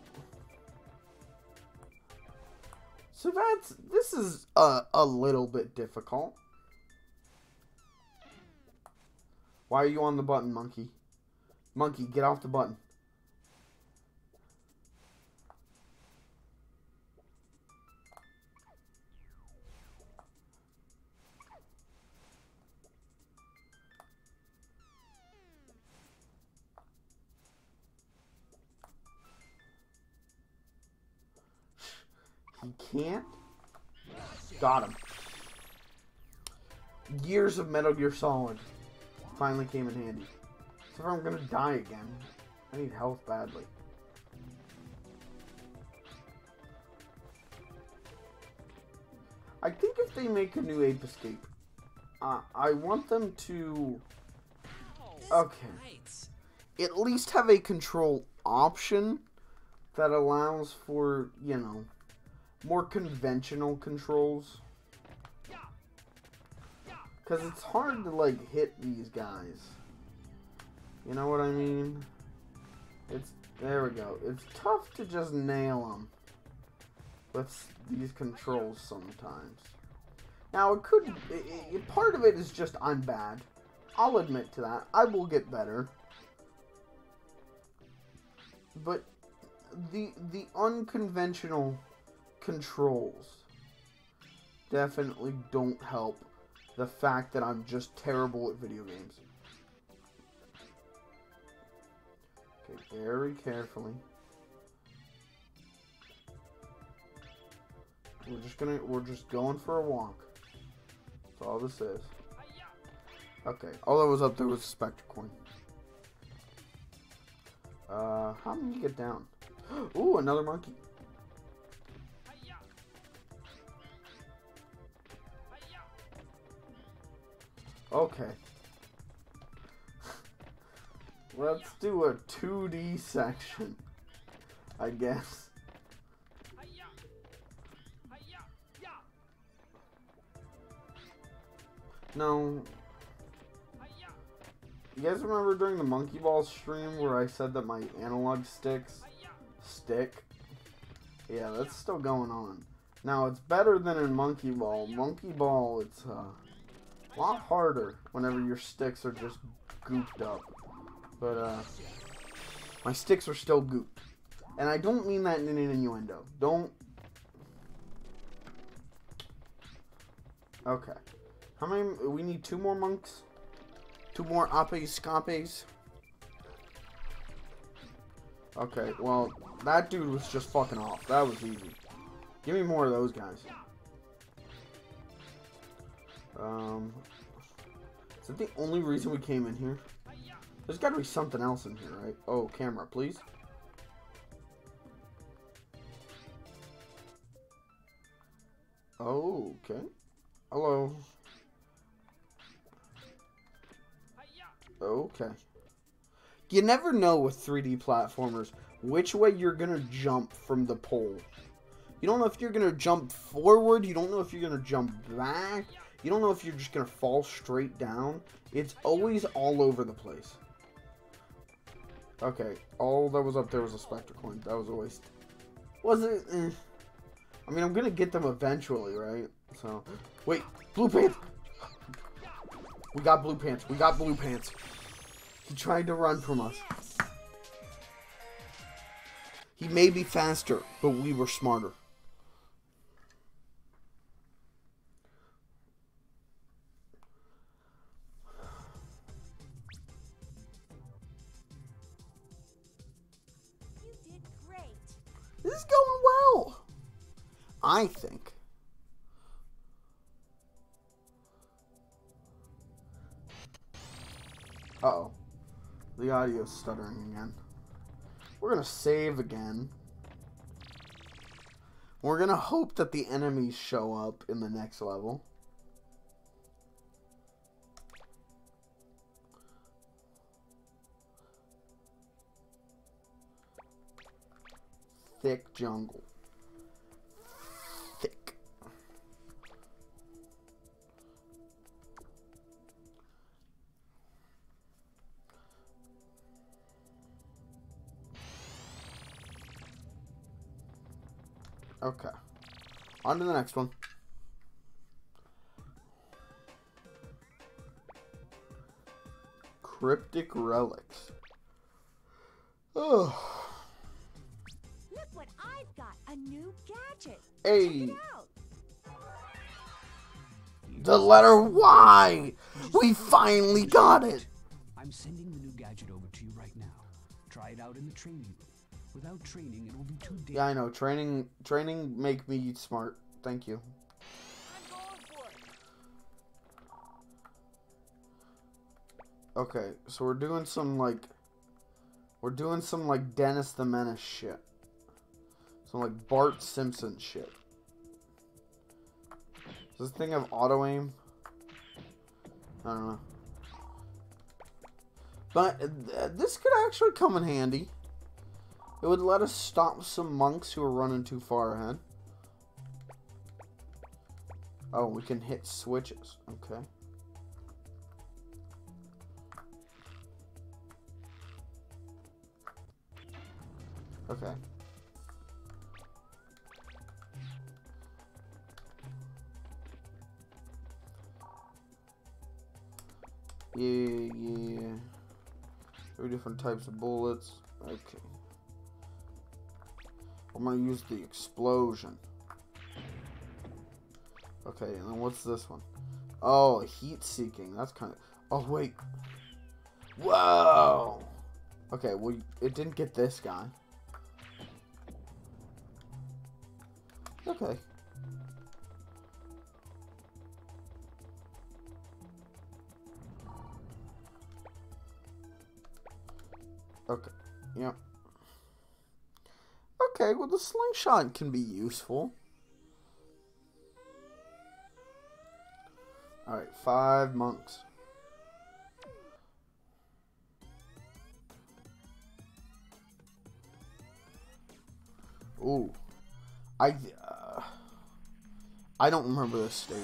Speaker 2: So that's... This is a, a little bit difficult. Why are you on the button, monkey? Monkey, get off the button. He can't? Got him. Years of Metal Gear Solid finally came in handy. So if I'm gonna die again. I need health badly. I think if they make a new Ape Escape, uh, I want them to Okay. At least have a control option that allows for, you know, more conventional controls. Because it's hard to, like, hit these guys. You know what I mean? It's, there we go. It's tough to just nail them with these controls sometimes. Now, it could, i i part of it is just I'm bad. I'll admit to that. I will get better. But the the unconventional controls definitely don't help the fact that I'm just terrible at video games. Okay, very carefully. We're just gonna we're just going for a walk. That's all this is. Okay, all that was up there was a Specter coin. Uh, how do you get down? Ooh, another monkey. Okay. Let's do a 2D section. I guess. No. You guys remember during the Monkey Ball stream where I said that my analog sticks stick? Yeah, that's still going on. Now, it's better than in Monkey Ball. Monkey Ball, it's uh, a lot harder whenever your sticks are just gooped up. But, uh, my sticks are still gooped. And I don't mean that in an innuendo. Don't. Okay. How many? We need two more monks? Two more apes scapes? Okay, well, that dude was just fucking off. That was easy. Give me more of those guys. Um, is that the only reason we came in here? There's got to be something else in here, right? Oh, camera, please. Oh, okay. Hello. Okay. You never know with 3D platformers which way you're gonna jump from the pole. You don't know if you're gonna jump forward, you don't know if you're gonna jump back, you don't know if you're just gonna fall straight down. It's always all over the place. Okay, all that was up there was a Specter coin. That was a waste. Was it? Eh. I mean, I'm gonna get them eventually, right? So, wait, blue pants. We got blue pants. We got blue pants. He tried to run from us. He may be faster, but we were smarter. I think. Uh oh. The audio's stuttering again. We're gonna save again. We're gonna hope that the enemies show up in the next level. Thick jungle. Okay. On to the next one. Cryptic relics. Oh.
Speaker 5: Look what I've got. A new gadget.
Speaker 2: Hey.
Speaker 5: Check it out.
Speaker 2: The letter Y! We finally got it!
Speaker 3: I'm sending the new gadget over to you right now. Try it out in the training room. Without training, it will be too dangerous.
Speaker 2: Yeah, I know. Training training make me smart. Thank you. Okay, so we're doing some like we're doing some like Dennis the Menace shit. Some like Bart Simpson shit. Does this thing have auto aim? I don't know. But uh, this could actually come in handy. It would let us stop some monks who are running too far ahead. Oh, we can hit switches. Okay. Okay. Yeah, yeah. Three different types of bullets. Okay. I'm gonna use the explosion. Okay, and then what's this one? Oh, heat seeking. That's kind of. Oh wait. Whoa. Okay, well, it didn't get this guy. Okay. Okay. Yep. Okay, well the slingshot can be useful. Alright, five monks. Ooh. I uh, I don't remember this stage.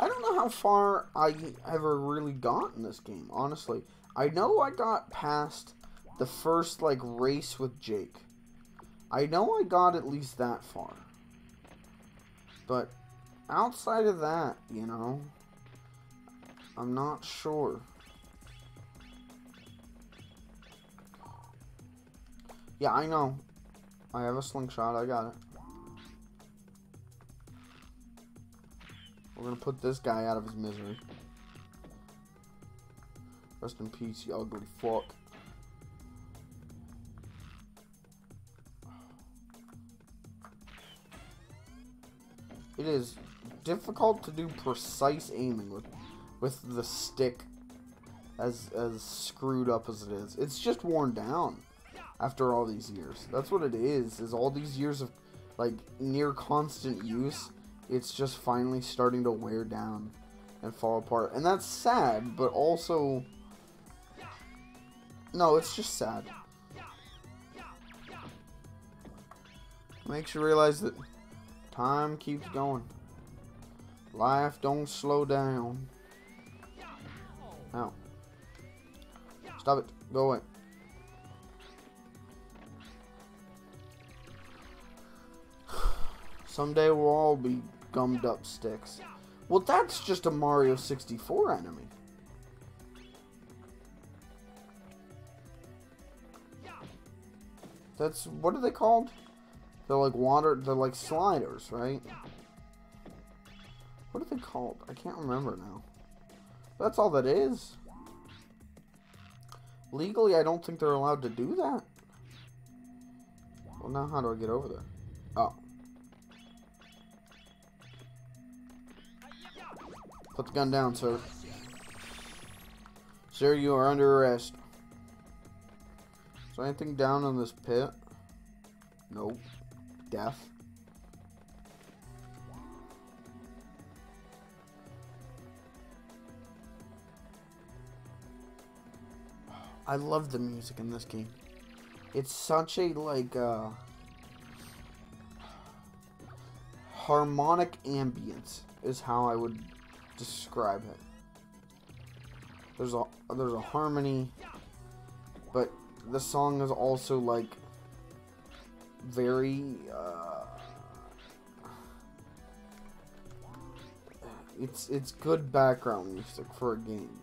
Speaker 2: I don't know how far I ever really got in this game, honestly. I know I got past the first like race with Jake. I know I got at least that far. But outside of that, you know, I'm not sure. Yeah, I know. I have a slingshot. I got it. We're gonna put this guy out of his misery. Rest in peace, you ugly fuck. It is difficult to do precise aiming with with the stick as as screwed up as it is. It's just worn down after all these years. That's what it is. Is all these years of like near constant use, it's just finally starting to wear down and fall apart. And that's sad, but also No, it's just sad. Makes you realize that Time keeps going. Life don't slow down. Ow. Stop it. Go away. Someday we'll all be gummed up sticks. Well, that's just a Mario 64 enemy. That's, what are they called? They're like water. They're like sliders, right? What are they called? I can't remember now. That's all that is. Legally, I don't think they're allowed to do that. Well, now how do I get over there? Oh. Put the gun down, sir. Sir, you are under arrest. Is there anything down in this pit? Nope. Death. I love the music in this game. It's such a like uh harmonic ambience is how I would describe it. There's a there's a harmony, but the song is also like very uh, it's it's good background music for a game.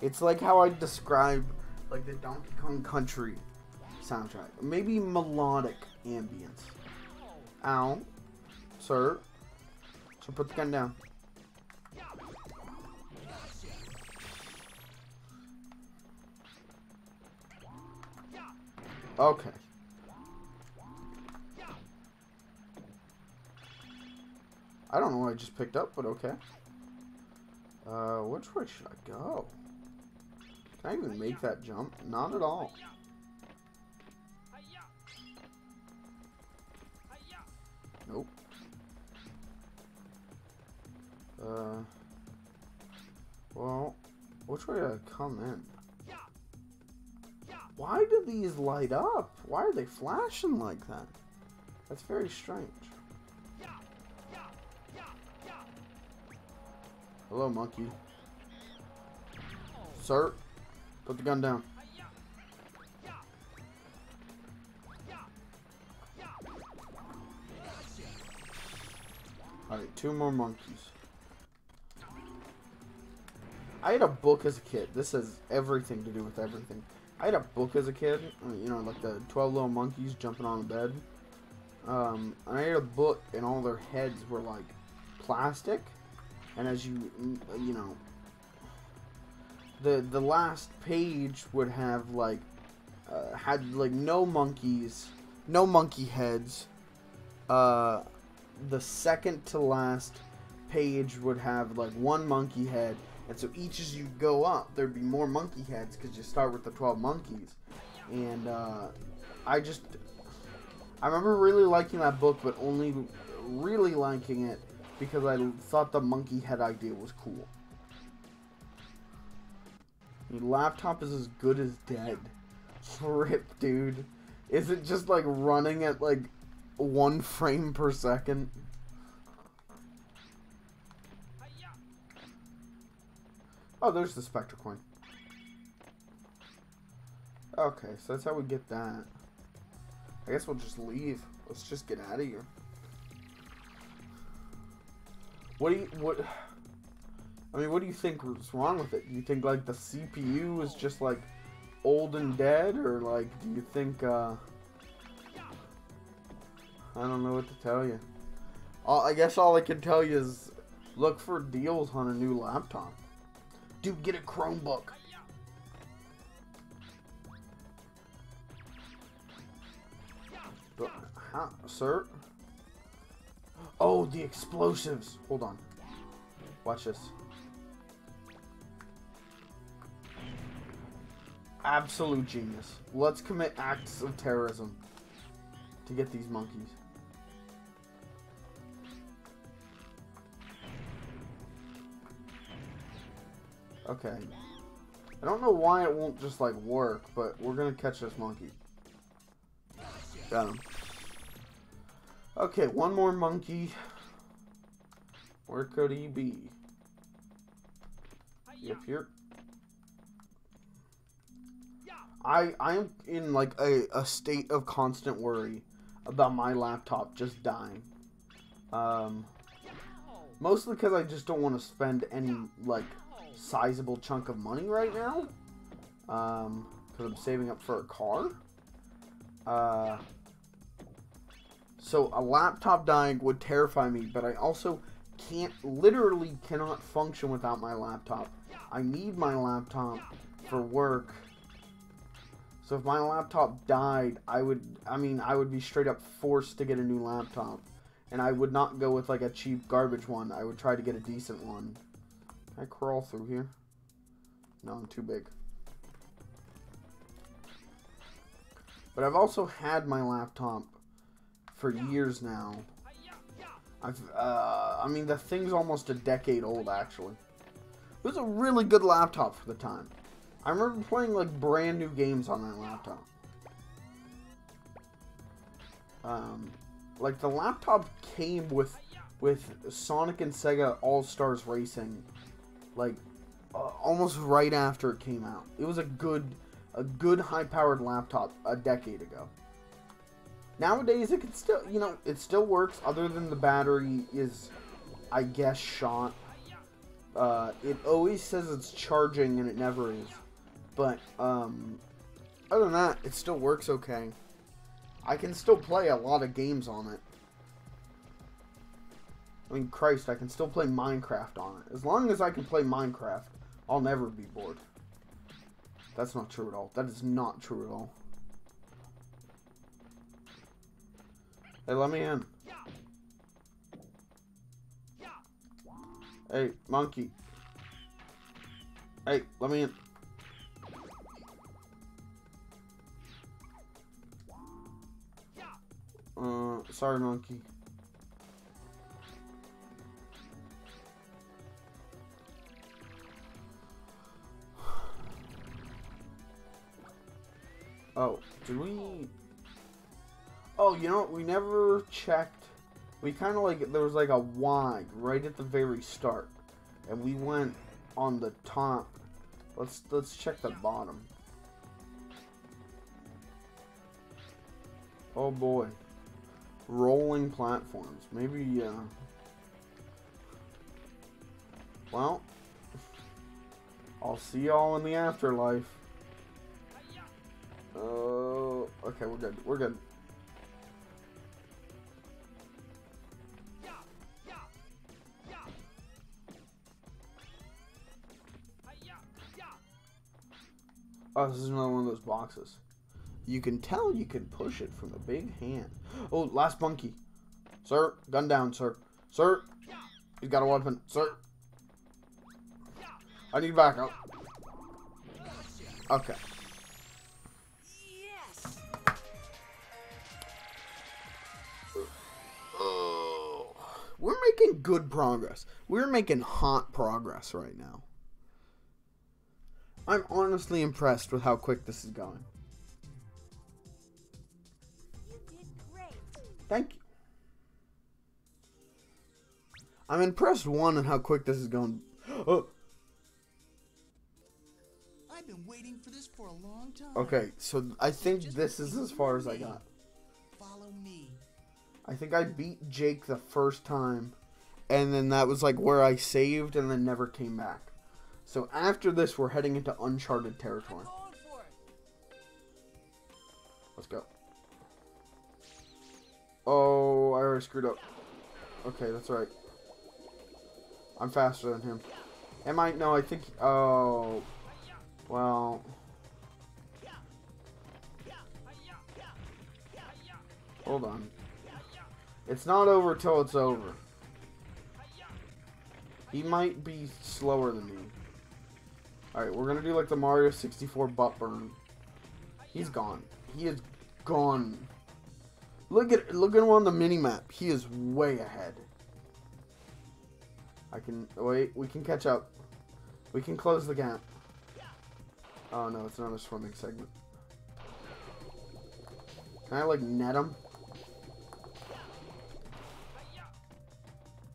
Speaker 2: It's like how I describe like the Donkey Kong Country soundtrack. Maybe melodic ambience. Ow. Sir. So put the gun down. Okay. I just picked up, but okay. Uh, which way should I go? Can I even make that jump? Not at all. Nope. Uh, well, which way did I come in? Why do these light up? Why are they flashing like that? That's very strange. Hello, monkey. Sir, put the gun down. Alright, two more monkeys. I had a book as a kid. This has everything to do with everything. I had a book as a kid, you know, like the 12 little monkeys jumping on the bed. Um, I had a book, and all their heads were like plastic. And as you, you know, the the last page would have like uh, had like no monkeys, no monkey heads. Uh, the second to last page would have like one monkey head, and so each as you go up, there'd be more monkey heads because you start with the 12 monkeys. And uh, I just, I remember really liking that book, but only really liking it because I thought the monkey head idea was cool. Your laptop is as good as dead. Rip, dude. Is it just like running at like one frame per second? Oh, there's the Specter coin. Okay, so that's how we get that. I guess we'll just leave. Let's just get out of here. What do you what? I mean, what do you think was wrong with it? Do you think like the CPU is just like old and dead, or like do you think? uh I don't know what to tell you. All, I guess all I can tell you is look for deals on a new laptop. Dude, get a Chromebook. But, huh, sir? Oh, the explosives. Hold on. Watch this. Absolute genius. Let's commit acts of terrorism to get these monkeys. Okay. I don't know why it won't just like work, but we're gonna catch this monkey. Got him. Okay, one more monkey. Where could he be? Yep, here. I I am in like a, a state of constant worry about my laptop just dying. Um, mostly because I just don't want to spend any like sizable chunk of money right now. Um, because I'm saving up for a car. Uh, so a laptop dying would terrify me, but I also can't, literally cannot function without my laptop. I need my laptop for work. So if my laptop died, I would, I mean, I would be straight up forced to get a new laptop. And I would not go with like a cheap garbage one. I would try to get a decent one. Can I crawl through here? No, I'm too big. But I've also had my laptop for years now. I've, uh, I mean, the thing's almost a decade old, actually. It was a really good laptop for the time. I remember playing, like, brand new games on that laptop. Um, like, the laptop came with, with Sonic and Sega All-Stars Racing, like, uh, almost right after it came out. It was a good, a good high-powered laptop a decade ago. Nowadays, it can still, you know, it still works. Other than the battery is, I guess, shot. Uh, it always says it's charging, and it never is. But um, other than that, it still works okay. I can still play a lot of games on it. I mean, Christ, I can still play Minecraft on it. As long as I can play Minecraft, I'll never be bored. That's not true at all. That is not true at all. Hey, let me in. Hey, monkey. Hey, let me in. Uh, sorry, monkey. Oh, did we... Oh, you know what? We never checked. We kind of like, there was like a right at the very start. And we went on the top. Let's, let's check the bottom. Oh boy. Rolling platforms. Maybe, uh... Well. I'll see y'all in the afterlife. Oh, okay, we're good. We're good. Oh, this is another one of those boxes. You can tell you can push it from the big hand. Oh, last monkey. Sir, gun down, sir. Sir, he's got a weapon. Sir. I need backup. Okay.
Speaker 4: Yes!
Speaker 2: Oh, we're making good progress. We're making hot progress right now. I'm honestly impressed with how quick this is going.
Speaker 5: You did great.
Speaker 2: Thank you. I'm impressed, one, on how quick this is going. Oh,
Speaker 4: I've been waiting for this for a long time.
Speaker 2: okay, so I think this is as far as I got.
Speaker 4: Follow me.
Speaker 2: I think I beat Jake the first time, and then that was like where I saved and then never came back. So after this, we're heading into uncharted territory. Let's go. Oh, I already screwed up. Okay, that's right. I'm faster than him. Am I? No, I think. Oh. Well. Hold on. It's not over till it's over. He might be slower than me. Alright, we're gonna do like the Mario 64 butt burn. He's gone. He is gone. Look at look at him on the mini map. He is way ahead. I can wait. We can catch up. We can close the gap. Oh no, it's not a swimming segment. Can I like net him?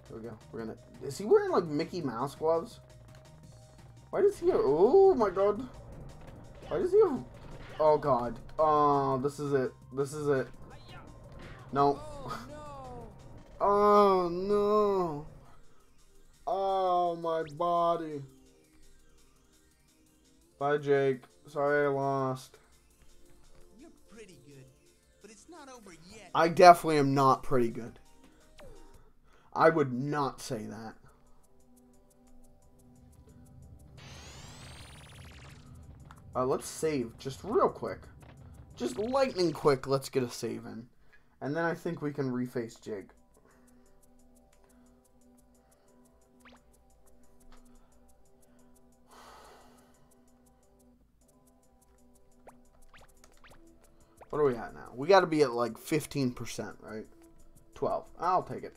Speaker 2: There we go. We're gonna. Is he wearing like Mickey Mouse gloves? Why does he have? Oh my god. Why does he have? Oh god. Oh, this is it. This is it. No.
Speaker 4: Oh,
Speaker 2: oh no! Oh. Oh my body. Bye Jake. Sorry I lost.
Speaker 4: You're pretty good, but it's not over yet.
Speaker 2: I definitely am not pretty good. I would not say that. Uh, let's save just real quick. Just lightning quick, let's get a save in. And then I think we can reface Jig. What are we at now? We got to be at like 15%, right? 12. I'll take it.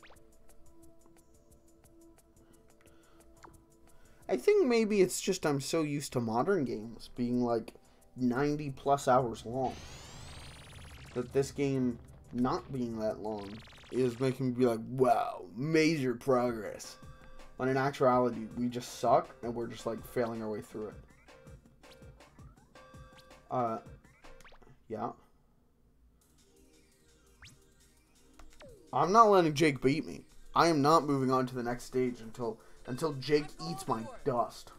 Speaker 2: I think maybe it's just I'm so used to modern games being like 90 plus hours long that this game not being that long is making me be like, wow, major progress. When in actuality, we just suck and we're just like failing our way through it. Uh, yeah. I'm not letting Jake beat me. I am not moving on to the next stage until until Jake eats my dust.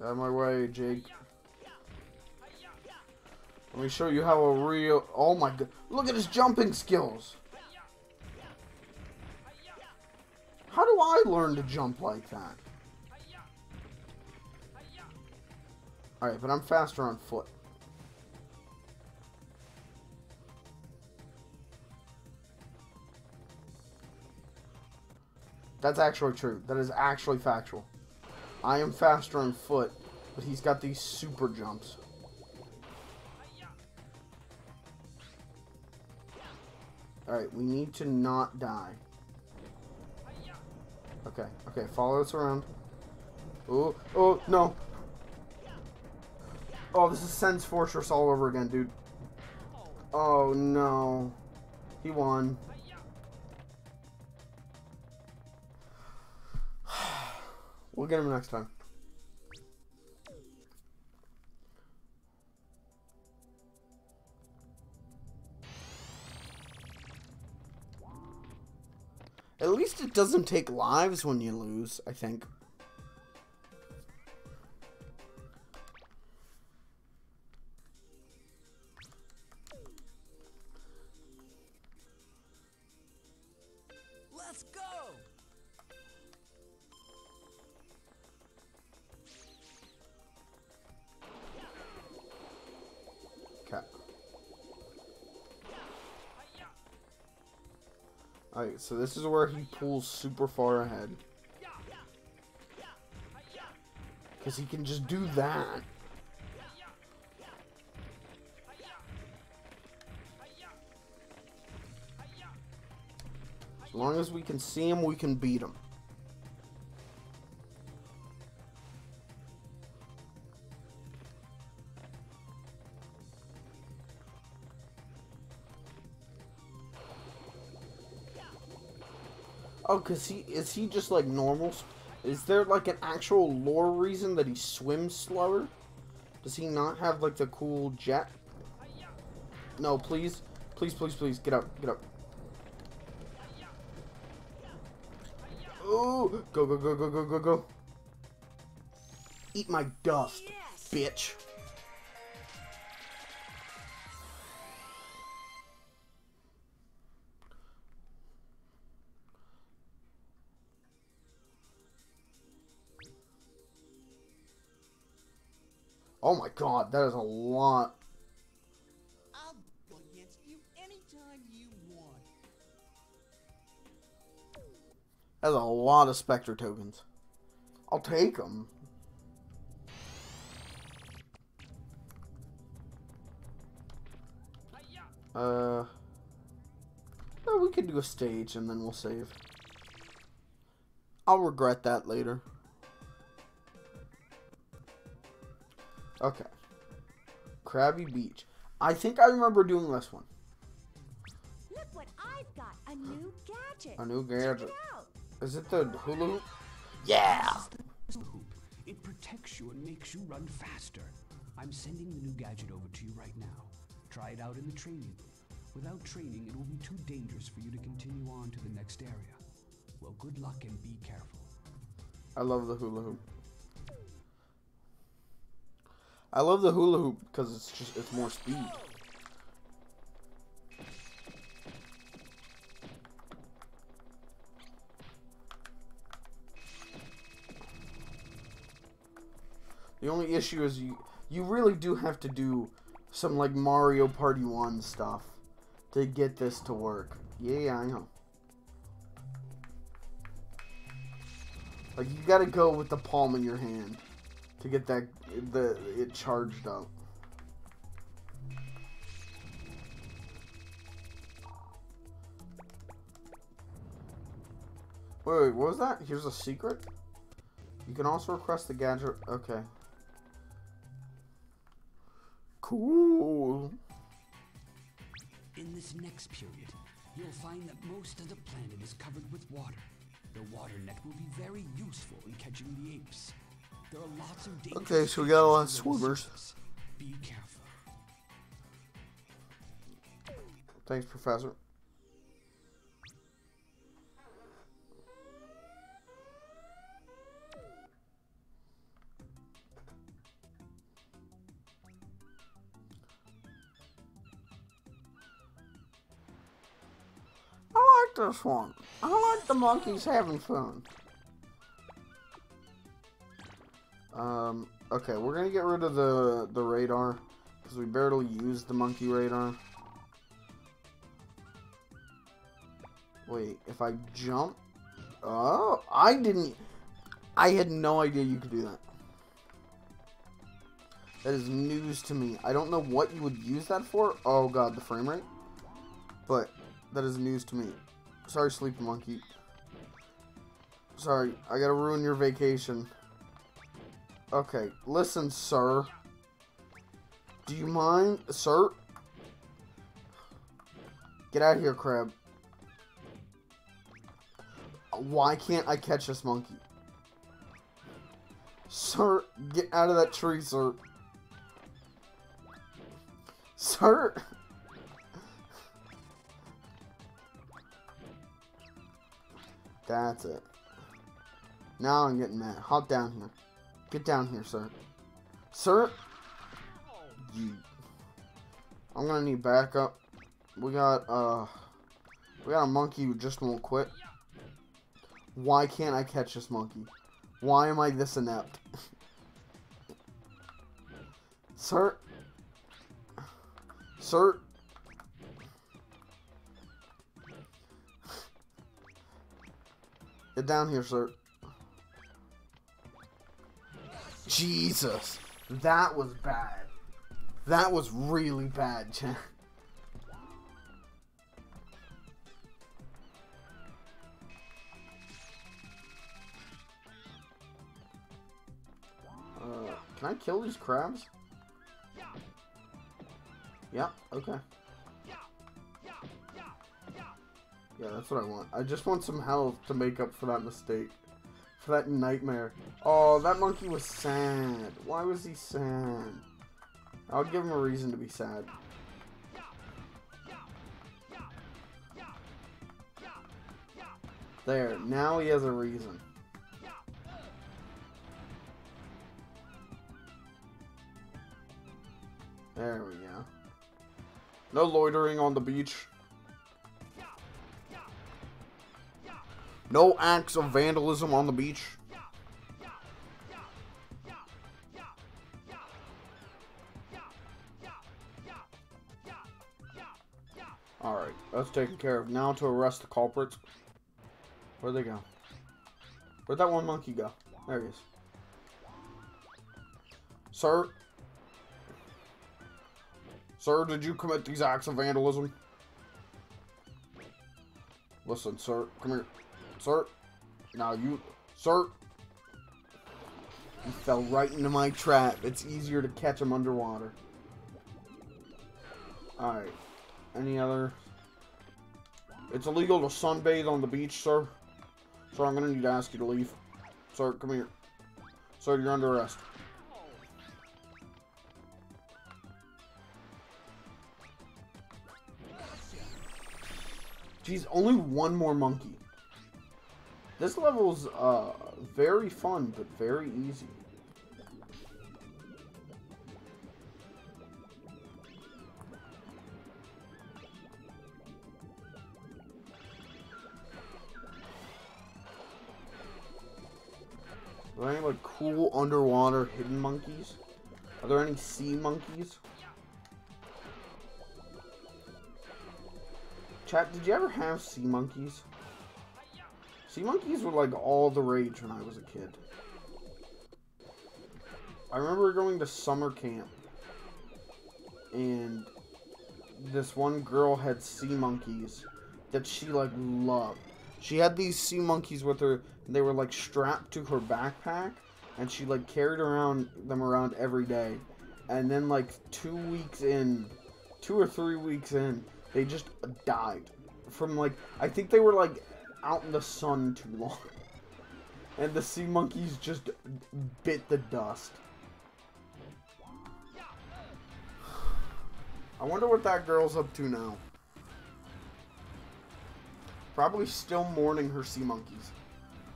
Speaker 2: Out of my way, Jake. Let me show you how a real... Oh my god. Look at his jumping skills. How do I learn to jump like that? Alright, but I'm faster on foot. That's actually true. That is actually factual. I am faster on foot, but he's got these super jumps. Alright, we need to not die. Okay, okay, follow us around. Oh, oh, no. Oh, this is Sen's Fortress all over again, dude. Oh, no. He won. We'll get him next time. At least it doesn't take lives when you lose, I think. So this is where he pulls super far ahead. Because he can just do that. As long as we can see him, we can beat him. Cause he is he just like normal? Is there like an actual lore reason that he swims slower? Does he not have like the cool jet? No, please, please, please, please, get up, get up. Oh, go, go, go, go, go, go, go. Eat my dust, bitch. Oh my god, that is a lot.
Speaker 4: I'll go against you anytime you want.
Speaker 2: That's a lot of Specter tokens. I'll take them. Uh, well, we could do a stage and then we'll save. I'll regret that later. Okay. Crabby Beach. I think I remember doing this one.
Speaker 5: Look what I've got. A new gadget.
Speaker 2: A new gadget.
Speaker 5: it out.
Speaker 2: Is it the hula hoop? Yeah.
Speaker 3: This is the hoop. It protects you and makes you run faster. I'm sending the new gadget over to you right now. Try it out in the training room. Without training, it will be too dangerous for you to continue on to the next area. Well, good luck and be careful.
Speaker 2: I love the hula hoop. I love the hula hoop because it's just it's more speed. The only issue is you you really do have to do some like Mario Party 1 stuff to get this to work. Yeah, yeah, I know. Like you gotta go with the palm in your hand to get that the it charged up. Wait, wait, what was that? Here's a secret? You can also request the gadget. Okay. Cool.
Speaker 3: In this next period, you'll find that most of the planet is covered with water. The water net will be very useful in catching the apes.
Speaker 2: Okay, so we got a lot of swimmers.
Speaker 3: Be careful.
Speaker 2: Thanks, Professor. I like this one. I like the monkeys having fun. Um, okay, we're gonna get rid of the, the radar, because we barely use the monkey radar. Wait, if I jump? Oh, I didn't. I had no idea you could do that. That is news to me. I don't know what you would use that for. Oh god, the frame rate. But that is news to me. Sorry, Sleepy Monkey. Sorry, I gotta ruin your vacation. Okay, listen, sir. Do you mind, sir? Get out of here, crab. Why can't I catch this monkey? Sir, get out of that tree, sir. Sir! That's it. Now I'm getting mad. Hop down here. Get down here, sir. Sir! You. I'm gonna need backup. We got, uh. We got a monkey who just won't quit. Why can't I catch this monkey? Why am I this inept? Sir? Sir? Get down here, sir. Jesus. That was bad. That was really bad. Uh, can I kill these crabs? Yeah, okay. Yeah, that's what I want. I just want some health to make up for that mistake. For that nightmare. Oh, that monkey was sad. Why was he sad? I'll give him a reason to be sad. There, now he has a reason. There we go. No loitering on the beach. No acts of vandalism on the beach. Alright, that's taken care of. Now to arrest the culprits. Where'd they go? Where'd that one monkey go? There he is. Sir? Sir, did you commit these acts of vandalism? Listen, sir. Come here. Sir. Now you... Sir. He fell right into my trap. It's easier to catch him underwater. Alright. Any other... It's illegal to sunbathe on the beach, sir. So I'm gonna need to ask you to leave. Sir, come here. Sir, you're under arrest. Geez, only one more monkey. This level's uh, very fun, but very easy. Are there any like cool underwater hidden monkeys? Are there any sea monkeys? Chat, did you ever have sea monkeys? Sea monkeys were like all the rage when I was a kid. I remember going to summer camp and this one girl had sea monkeys that she like loved. She had these sea monkeys with her. And they were like strapped to her backpack, and she like carried around them around every day. And then like two weeks in, two or three weeks in, they just died from like I think they were like out in the sun too long, and the sea monkeys just bit the dust. I wonder what that girl's up to now. Probably still mourning her sea monkeys.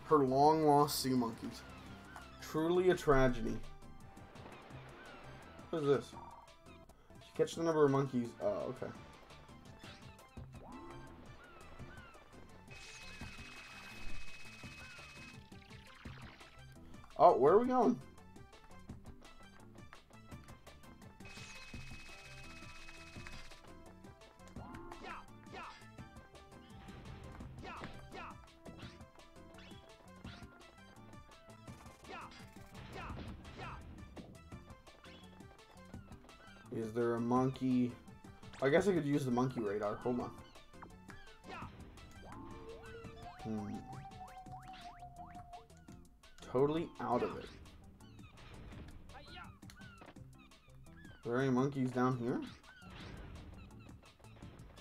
Speaker 2: Her long lost sea monkeys. Truly a tragedy. What is this? Catch the number of monkeys. Oh, okay. Oh, where are we going? Is there a monkey? I guess I could use the monkey radar. Hold on. Hmm. Totally out of it. Are there any monkeys down here?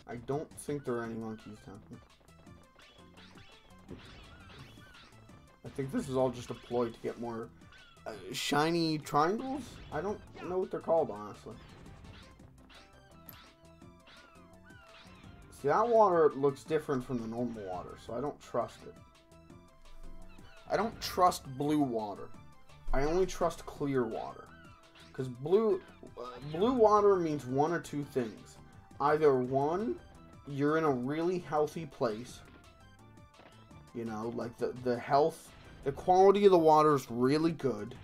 Speaker 2: I don't think there are any monkeys down here. I think this is all just a ploy to get more uh, shiny triangles? I don't know what they're called, honestly. See, that water looks different from the normal water, so I don't trust it. I don't trust blue water. I only trust clear water. Because blue, uh, blue water means one or two things. Either one, you're in a really healthy place. You know, like the, the health, the quality of the water is really good.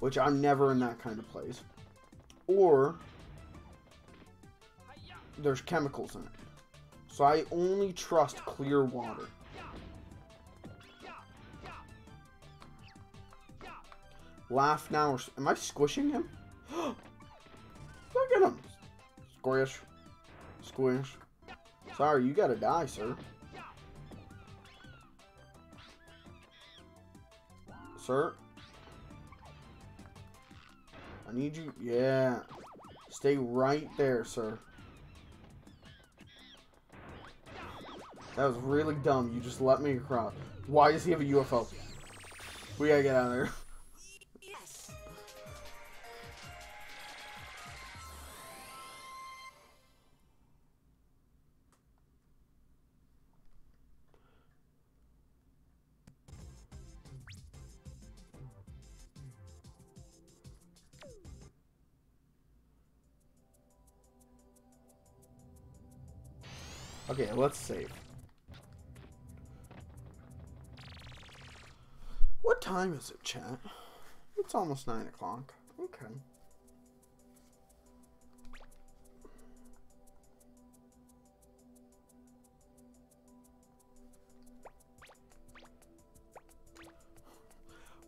Speaker 2: Which I'm never in that kind of place. Or, there's chemicals in it. So I only trust clear water. Laugh now. Am I squishing him? Look at him. Squish. Squish. Sorry, you gotta die, sir. Sir? I need you. Yeah. Stay right there, sir. That was really dumb. You just let me across. Why does he have a UFO? We gotta get out of there. Okay, let's save. What time is it, chat? It's almost 9 o'clock. Okay.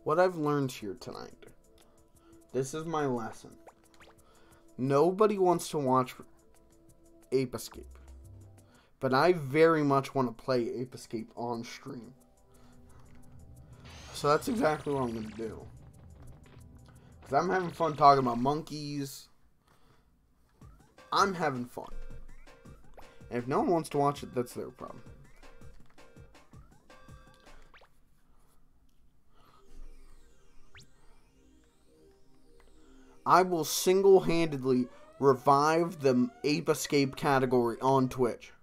Speaker 2: What I've learned here tonight. This is my lesson. Nobody wants to watch Ape Escape. But I very much want to play Ape Escape on stream. So that's exactly what I'm going to do. Because I'm having fun talking about monkeys. I'm having fun. And if no one wants to watch it, that's their problem. I will single-handedly revive the Ape Escape category on Twitch.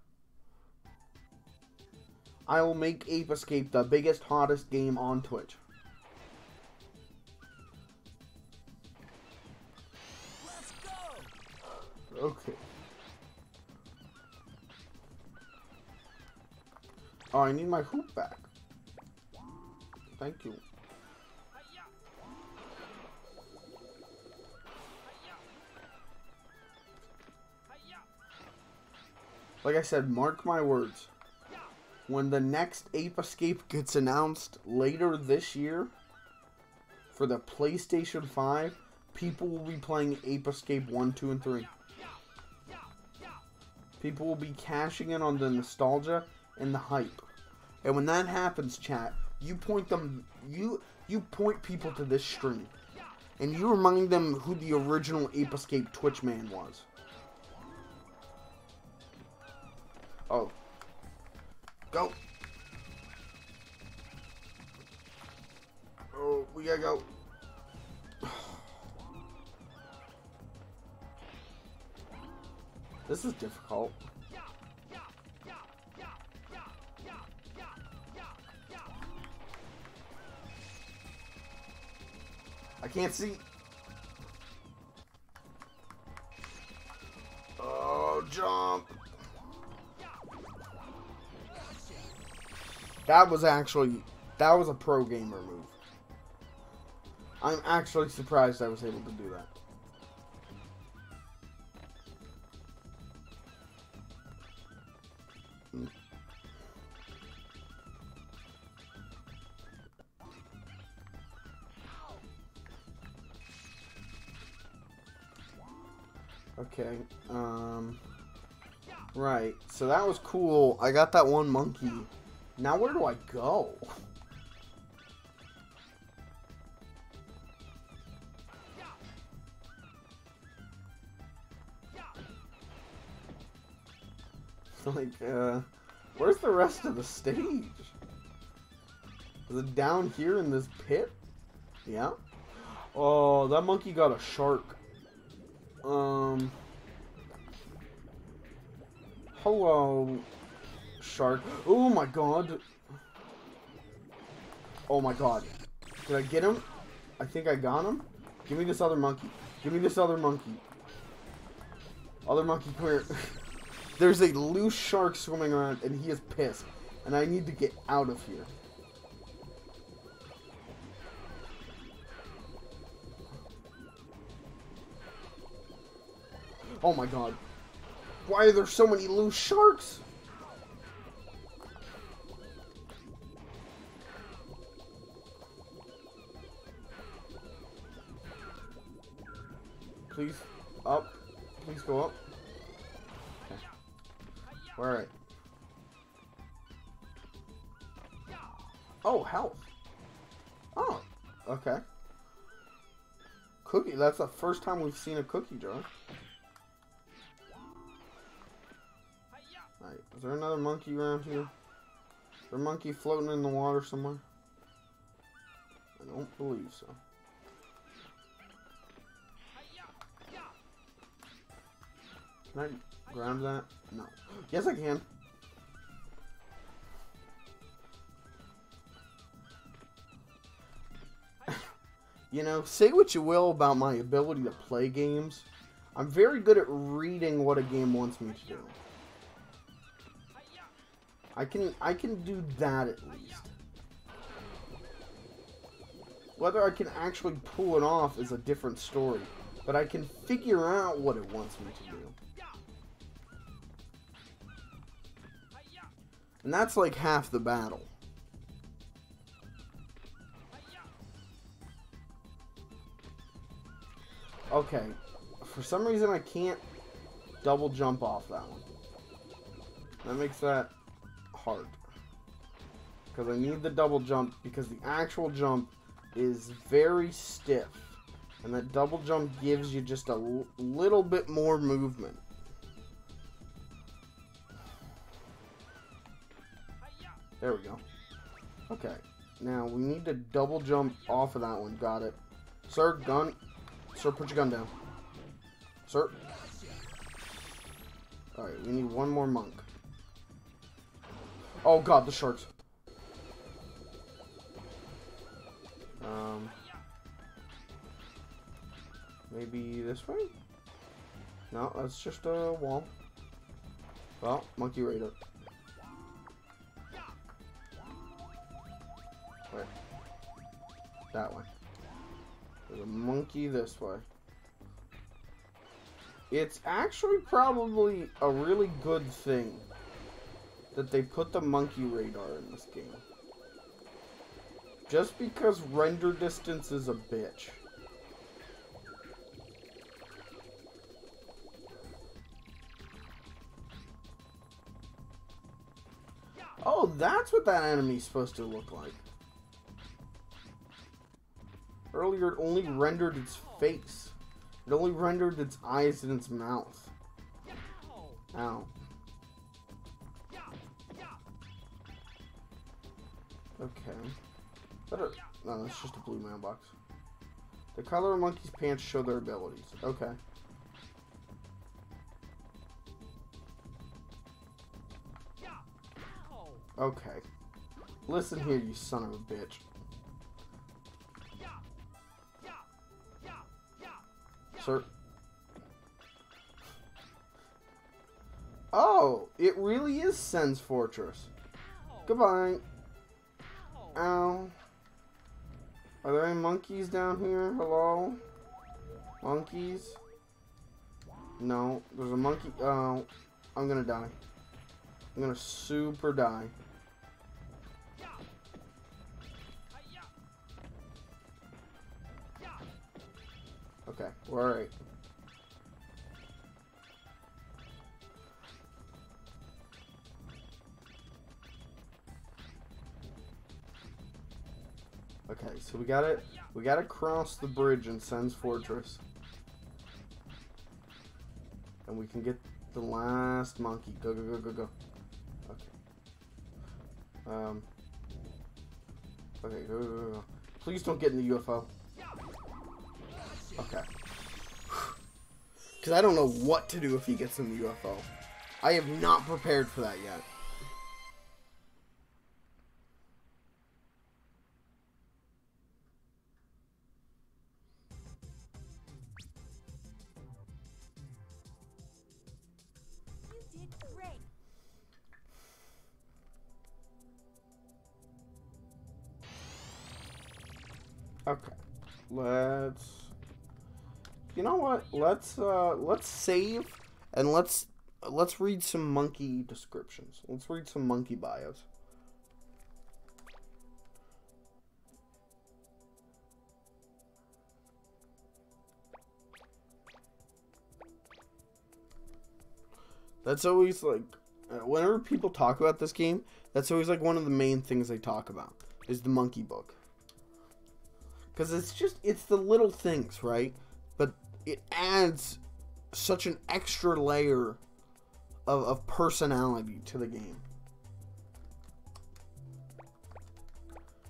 Speaker 2: I will make Ape Escape the biggest, hottest game on Twitch. Okay. Oh, I need my hoop back. Thank you. Like I said, mark my words. When the next Ape Escape gets announced later this year for the PlayStation 5, people will be playing Ape Escape 1, 2, and 3. People will be cashing in on the nostalgia and the hype. And when that happens, chat, you point them you you point people to this stream. And you remind them who the original Ape Escape Twitch man was. Oh. Go. Oh, we gotta go. This is difficult. I can't see. Oh, jump. That was actually, that was a pro gamer move. I'm actually surprised I was able to do that. Okay, um... Right, so that was cool. I got that one monkey. Now where do I go? like, uh... Where's the rest of the stage? Is it down here in this pit? Yeah. Oh, that monkey got a shark. Um. Hello, shark. Oh my god. Oh my god. Did I get him? I think I got him. Give me this other monkey. Give me this other monkey. Other monkey, here. There's a loose shark swimming around and he is pissed. And I need to get out of here. Oh my god. Why are there so many loose sharks? Please, up. Please go up. Okay. Alright. Oh, health. Oh, okay. Cookie, that's the first time we've seen a cookie jar. Alright, is there another monkey around here? Is there a monkey floating in the water somewhere? I don't believe so. Can I ground that? No. Yes, I can. you know, say what you will about my ability to play games. I'm very good at reading what a game wants me to do. I can I can do that at least. Whether I can actually pull it off is a different story, but I can figure out what it wants me to do. And that's like half the battle. Okay, for some reason I can't double jump off that one. That makes that hard. Because I need the double jump because the actual jump is very stiff. And that double jump gives you just a little bit more movement. There we go. Okay. Now we need to double jump off of that one. Got it. Sir, gun. Sir, put your gun down. Sir. Alright, we need one more monk. Oh god, the sharks. Um, maybe this way? No, that's just a wall. Well, monkey radar. Wait. That way. There's a monkey this way. It's actually probably a really good thing that they put the monkey radar in this game. Just because render distance is a bitch. Oh, that's what that enemy's supposed to look like. Earlier, it only rendered its face. It only rendered its eyes and its mouth. Ow. Okay. Better. No, that's just a blue mailbox. The color of monkey's pants show their abilities. Okay. Okay. Listen here, you son of a bitch. Sir. Oh, it really is Sen's Fortress. Goodbye. Ow. Are there any monkeys down here? Hello? Monkeys? No. There's a monkey. Oh. I'm gonna die. I'm gonna super die. Okay, alright. Okay, so we got it. We gotta cross the bridge in Sen's Fortress. And we can get the last monkey. Go, go, go, go, go. Okay. Um. Okay, go, go, go, go. Please don't get in the UFO. Okay. Because I don't know what to do if he gets in the UFO. I have not prepared for that yet. Let's uh let's save and let's let's read some monkey descriptions. Let's read some monkey bios. That's always like uh, whenever people talk about this game, that's always like one of the main things they talk about is the monkey book because it's just it's the little things right it adds such an extra layer of, of personality to the game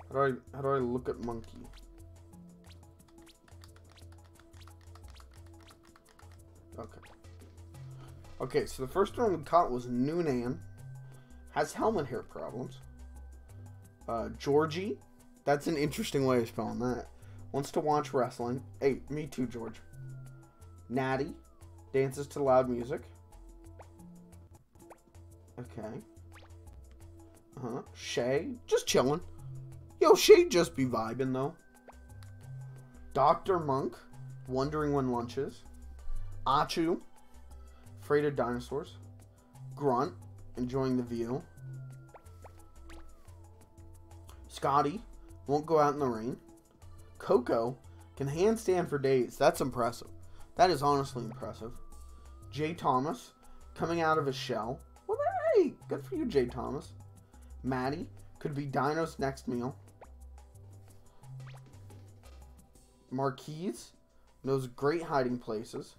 Speaker 2: how do i how do i look at monkey okay okay so the first one we caught was noonan has helmet hair problems uh georgie that's an interesting way of spelling that. Wants to watch wrestling. Hey, me too, George. Natty. Dances to loud music. Okay. Uh-huh. Shay. Just chilling. Yo, Shay just be vibing, though. Dr. Monk. Wondering when lunch is. Achu. Afraid of dinosaurs. Grunt. Enjoying the view. Scotty won't go out in the rain. Coco can handstand for days. That's impressive. That is honestly impressive. Jay Thomas coming out of his shell. Well, hey, good for you, Jay Thomas. Maddie could be Dino's next meal. Marquise knows great hiding places.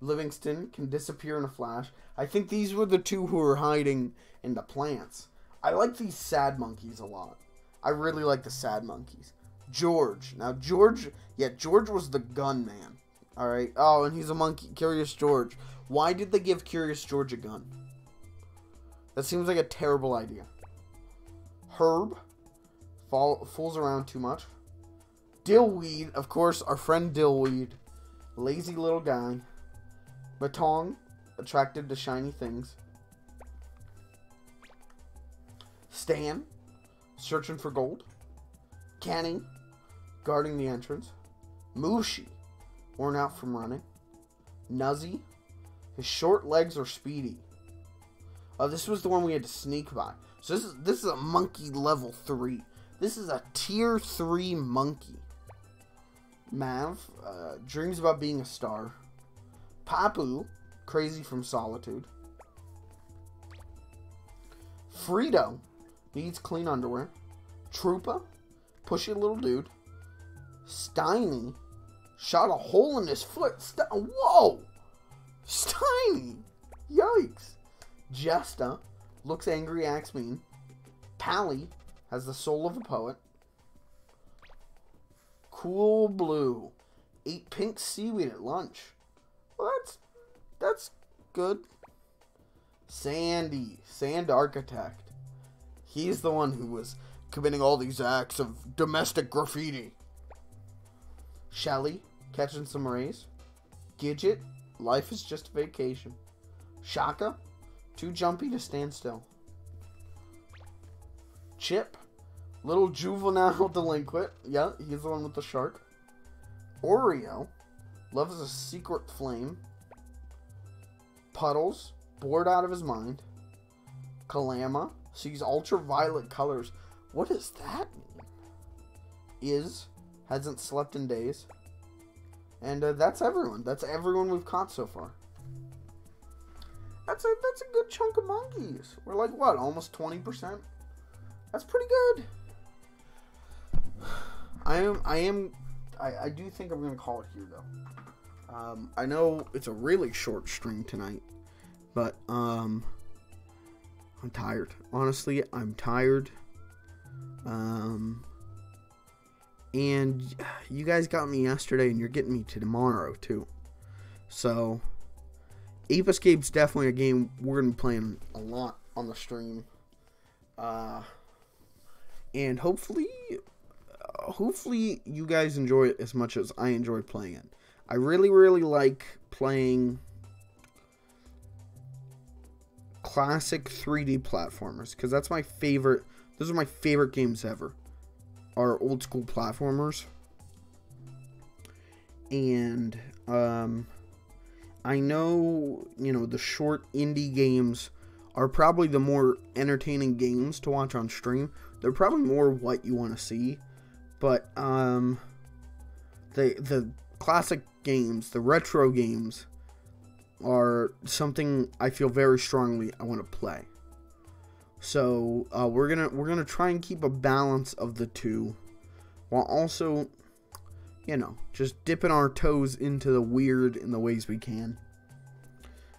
Speaker 2: Livingston can disappear in a flash. I think these were the two who were hiding in the plants. I like these sad monkeys a lot. I really like the sad monkeys. George. Now George, yeah, George was the gunman. All right. Oh, and he's a monkey. Curious George. Why did they give Curious George a gun? That seems like a terrible idea. Herb. Fall, fools around too much. Dillweed, of course, our friend Dillweed. Lazy little guy. Batong, attracted to shiny things. Stan, searching for gold. Canny, guarding the entrance. Mushi, worn out from running. Nuzzy, his short legs are speedy. Oh, this was the one we had to sneak by. So this is this is a monkey level three. This is a tier three monkey. Mav uh, dreams about being a star. Papu, crazy from solitude. Frito needs clean underwear. Troopa, pushy little dude. Steiny shot a hole in his foot. St- Whoa! Steiny! Yikes! Jesta looks angry, acts mean. Pally has the soul of a poet. Cool Blue ate pink seaweed at lunch. Well, that's that's good. Sandy, Sand Architect. He's the one who was committing all these acts of domestic graffiti. Shelly, catching some rays. Gidget, life is just a vacation. Shaka, too jumpy to stand still. Chip, little juvenile delinquent. Yeah, he's the one with the shark. Oreo, loves a secret flame. Puddles, bored out of his mind. Kalama, sees ultraviolet colors. What does that mean? Is, hasn't slept in days. And uh, that's everyone. That's everyone we've caught so far. That's a that's a good chunk of monkeys. We're like what, almost twenty percent. That's pretty good. I am I am I, I do think I'm gonna call it here though. Um, I know it's a really short string tonight, but um, I'm tired. Honestly, I'm tired. Um, and you guys got me yesterday, and you're getting me to tomorrow too. So, Ape Escape's definitely a game we're gonna be playing a lot on the stream. Uh, and hopefully, hopefully you guys enjoy it as much as I enjoy playing it. I really, really like playing classic 3D platformers because that's my favorite. Those are my favorite games ever. Are old school platformers, and um, I know you know the short indie games are probably the more entertaining games to watch on stream. They're probably more what you want to see, but um, the the classic games, the retro games, are something I feel very strongly I want to play. So uh, we're gonna we're gonna try and keep a balance of the two, while also, you know, just dipping our toes into the weird in the ways we can.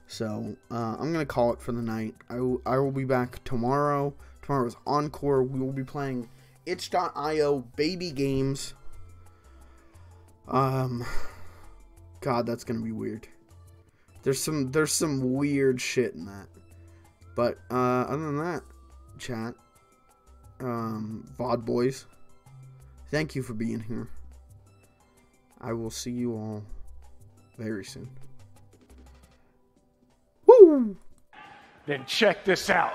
Speaker 2: So uh, I'm gonna call it for the night. I, I will be back tomorrow. Tomorrow's encore. We will be playing itch.io baby games. Um, God, that's gonna be weird. There's some there's some weird shit in that. But uh, other than that, chat, um, VOD boys, thank you for being here. I will see you all very soon. Woo!
Speaker 7: Then check this out.